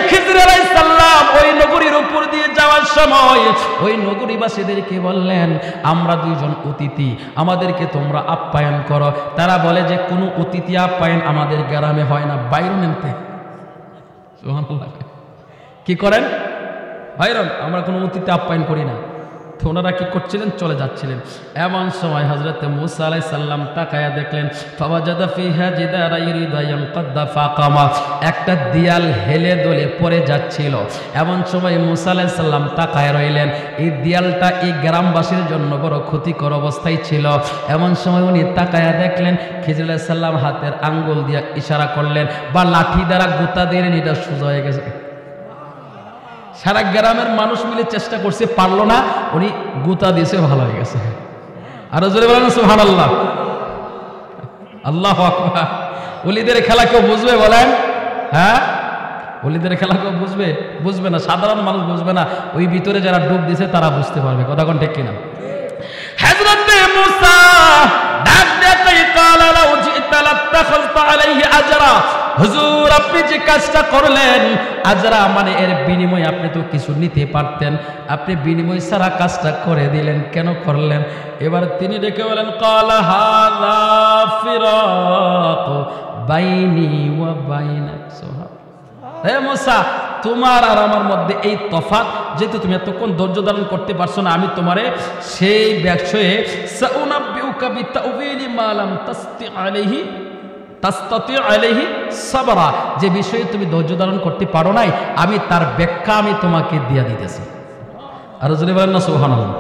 বললেন, আমরা দুইজন অতিথি, আমাদেরকে তোমরা আপ্যায়ন করো। তারা বলে যে, কোনো অতিথি আপ্যায়ন আমাদের গ্রামে হয় না, বাইরে নেনতে। কি করেন? ভাইরন আমরা কোনো অতীতে আপ্যায়ন করি না। তো ওনারা কি করছিলেন? চলে যাচ্ছিলেন। এমন সময় হজরত মুসা আলাই সাল্লাম তাকায়া দেখলেন একটা দিয়াল হেলে দোলে পড়ে যাচ্ছিল। এমন সময় মুসা আলাই সাল্লাম তাকায় রইলেন। এই দিয়ালটা এই গ্রামবাসীর জন্য বড় ক্ষতিকর অবস্থায় ছিল। এমন সময় উনি তাকায়া দেখলেন খিজির সাল্লাম হাতের আঙ্গুল দিয়ে ইশারা করলেন, বা লাঠি দ্বারা গুতা দিলেন এটা সোজা হয়ে গেছে। সারা গ্রামের মানুষ মিলে চেষ্টা করছে, পারল না। উনি গুতা দিয়েছে, ভালো হয়ে গেছে। আরও জোরে বলেন সুহান আল্লাহ আল্লাহ অলিদের খেলা কেউ বুঝবে, বলেন? হ্যাঁ? অলিদের খেলা কেউ বুঝবে? বুঝবে না, সাধারণ মানুষ বুঝবে না। ওই ভিতরে যারা ডুব দিছে তারা বুঝতে পারবে। কথা কোন ঠিক কিনা? আজরা। হুজুর, আপনি যে কাজটা করলেন, আজরা মানে এর বিনিময়ে আপনি তো কিছু নিতে পারতেন। আপনি বিনিময় সারা কাজটা করে দিলেন, কেন করলেন? এবার তিনি ডেকে বলেন, কালা হাযা ফিরাক বাইনি ওয়া বাইনাক সুবহান হে মুসা, তোমার আর আমার মধ্যে এই তফাত যেহেতু তুমি এতক্ষণ ধৈর্য ধারণ করতে পারছ না, আমি তোমারে সেই বিষয়ে সাউনাব্বিউকা বিতাউবিলি মা লাম তাস্তি আলাইহি তাস্তাতি যে বিষয়ে তুমি ধৈর্য ধারণ করতে পারো নাই, আমি তার ব্যাখ্যা আমি তোমাকে দিয়া দিতেছি। আর যদি বলেন না, সুবহানাল্লাহ।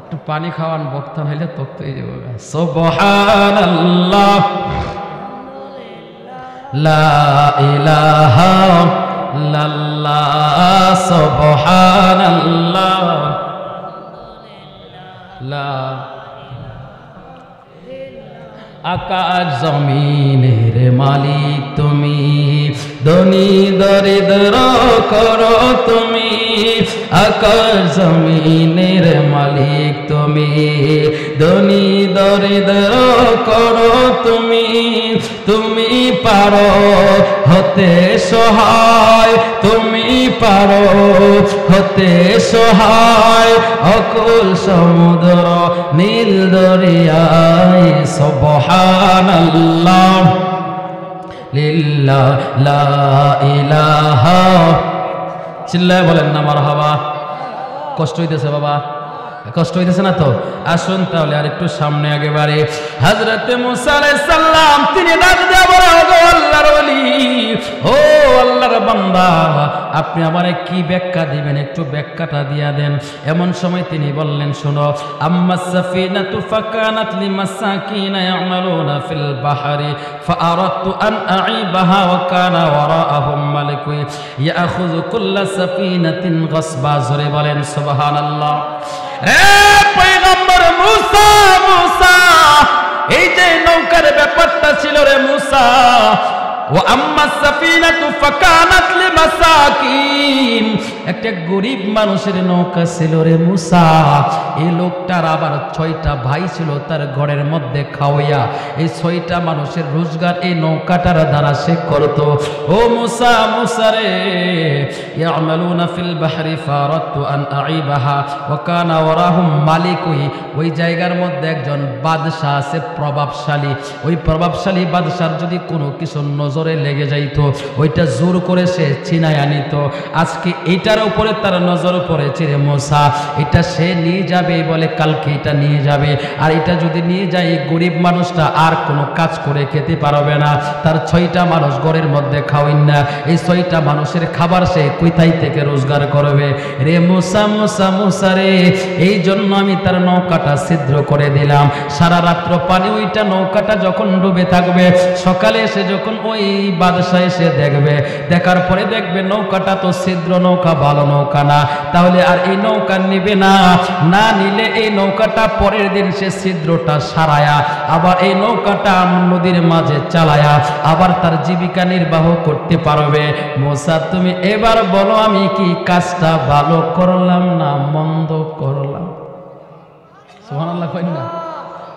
একটু পানি খাওয়ান, বক্তা হইলে তক্ত এই যাবে সুবহানাল্লাহ। লা আকাশ জমিনের মালিক তুমি। ধনী দরিদ্র করো তুমি। আকাশ জমিনের মালিক তুমি। ধনী দরিদ্র করো তুমি। তুমি পারো হতে সহায়। তুমি পারো হতে সহায়, অকুল সমুদ্র, নীল দরিয়ায় সবহান লিল্লা লা ইলাহা। চিল্লায় বলেন না, মারহাবা। কষ্ট হইতেছে, বাবা। কষ্ট হইতেছে না তো? আসুন তাহলে আর একটু সামনে আগে বাড়ি। হজরতে মুসা আলাইহিস সালাম, তিনি ও আল্লাহর বান্দা, আপনি আমারে কি ব্যাখ্যা দিবেন? একটু ব্যাখ্যাটা দিয়া দেন। এমন সময় তিনি বললেন, শোনো আম্মা সাফিনাতু ফাকানাত লিমাসাকিনা ইয়ামালুনা ফিল বাহরি সাফিনাতিন গাসবা। জোরে বলেন, সুবহানাল্লাহ। এই যে নৌকার ব্যাপারটা ছিল রে মুসা একটা গরিব মানুষের নৌকা ছিল রে এই লোকটার আবার ছয়টা ভাই ছিল তার ঘরের মধ্যে খাওয়াইয়া এই ছয়টা মানুষের রোজগার এই নৌকাটার দ্বারা সে করত। ও মুসা মুসা ওই জায়গার মধ্যে একজন বাদশাহ আছে প্রভাবশালী। ওই প্রভাবশালী বাদশার যদি কোনো কিছু নজরে লেগে যাইতো। ওইটা জোর করে সে চিনায় আনিত। আজকে এইটার উপরে তার নজর পড়েছে রে মোসা। এটা সে নিয়ে যাবে বলে কালকে এটা নিয়ে যাবে। আর এটা যদি নিয়ে যায় গরিব মানুষটা আর কোনো কাজ করে খেতে পারবে না। তার ছয়টা মানুষ ঘরের মধ্যে খাওয়াইন না। এই ছয়টা মানুষের খাবার সে কোথায় থেকে রোজগার করবে? রে মোসা মোসা মোসা রে, এই জন্য আমি তার নৌকাটা ছিদ্র করে দিলাম। সারা রাত্র পানি ওইটা নৌকাটা যখন ডুবে থাকবে, সকালে এসে যখন ওই বাদশাহ এসে দেখবে। দেখার পরে দেখবে নৌকাটা তো ছিদ্র নৌকা, ভালো নৌকা না। তাহলে আর এই নৌকা না। না নিলে এই নৌকাটা পরের দিন সে ছিদ্রটা সারায়া, আবার এই নৌকাটা নদীর মাঝে চালায়া, আবার তার জীবিকা নির্বাহ করতে পারবে। মোসা, তুমি এবার বলো, আমি কি কাজটা ভালো করলাম না মন্দ করলাম?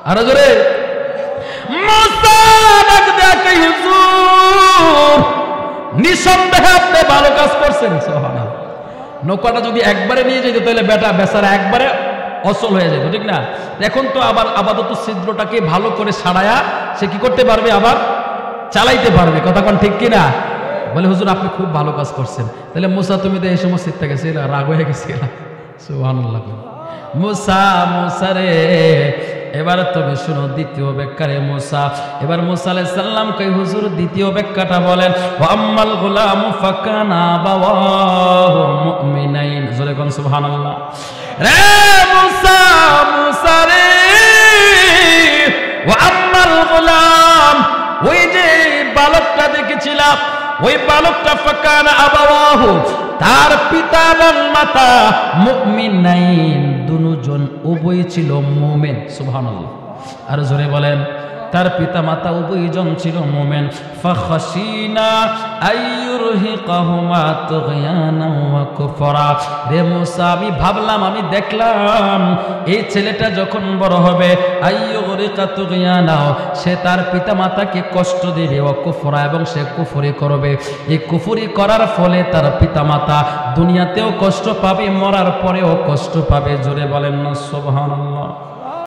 আরও জোরে। হুজুর নিঃসন্দেহে আপনি ভালো কাজ করছেন, সুবহানাল্লাহ। নৌকাটা যদি একবারে নিয়ে যেত, তাহলে বেটা, বেচারা একবারে অচল হয়ে যেত, ঠিক না? এখন তো আবার আপাতত ছিদ্রটাকে ভালো করে সারায়া সে কি করতে পারবে আবার? চালাইতে পারবে, কথা কোন ঠিক কিনা? বলে, হুজুর, আপনি খুব ভালো কাজ করছেন। তাহলে, মুসা, তুমি তো এই সময় সিদ্ধা গেছিল, রাগ হয়ে গেছিল। সুবহানাল্লাহ। মুসা মুসা রে। এবার তুমি শুনো দ্বিতীয় ব্যাখ্যারে মুসা। এবার মুসা আলাইহিস সালাম কই হুজুর, দ্বিতীয় ব্যাখ্যাটা বলেন। আম্মাল গুলাম ফাকানা বাওয়াহু মুমিনাইন। জোরে কোন সুবহানাল্লাহ। রে মুসা মুসা রে! আম্মাল গুলাম, ওই যে বালকটা দেখেছিলাম, ওই বালকটা ফাকানা আবাওয়াহু। তার পিতা এবং মাতা মুমিনাইন। উভয় ছিল মোমেন সুবহানাল্লাহ। আর জোরে বলেন তার পিতা মাতা উভয়জন ছিল মোমেন। আমি ভাবলাম, আমি দেখলাম, এই ছেলেটা যখন বড় হবে সে তার পিতা মাতাকে কষ্ট দেবে, ও কুফরা, এবং সে কুফরি করবে। এই কুফরি করার ফলে তার পিতা মাতা দুনিয়াতেও কষ্ট পাবে, মরার পরেও কষ্ট পাবে। জোরে বলেন না, সুবহানাল্লাহ।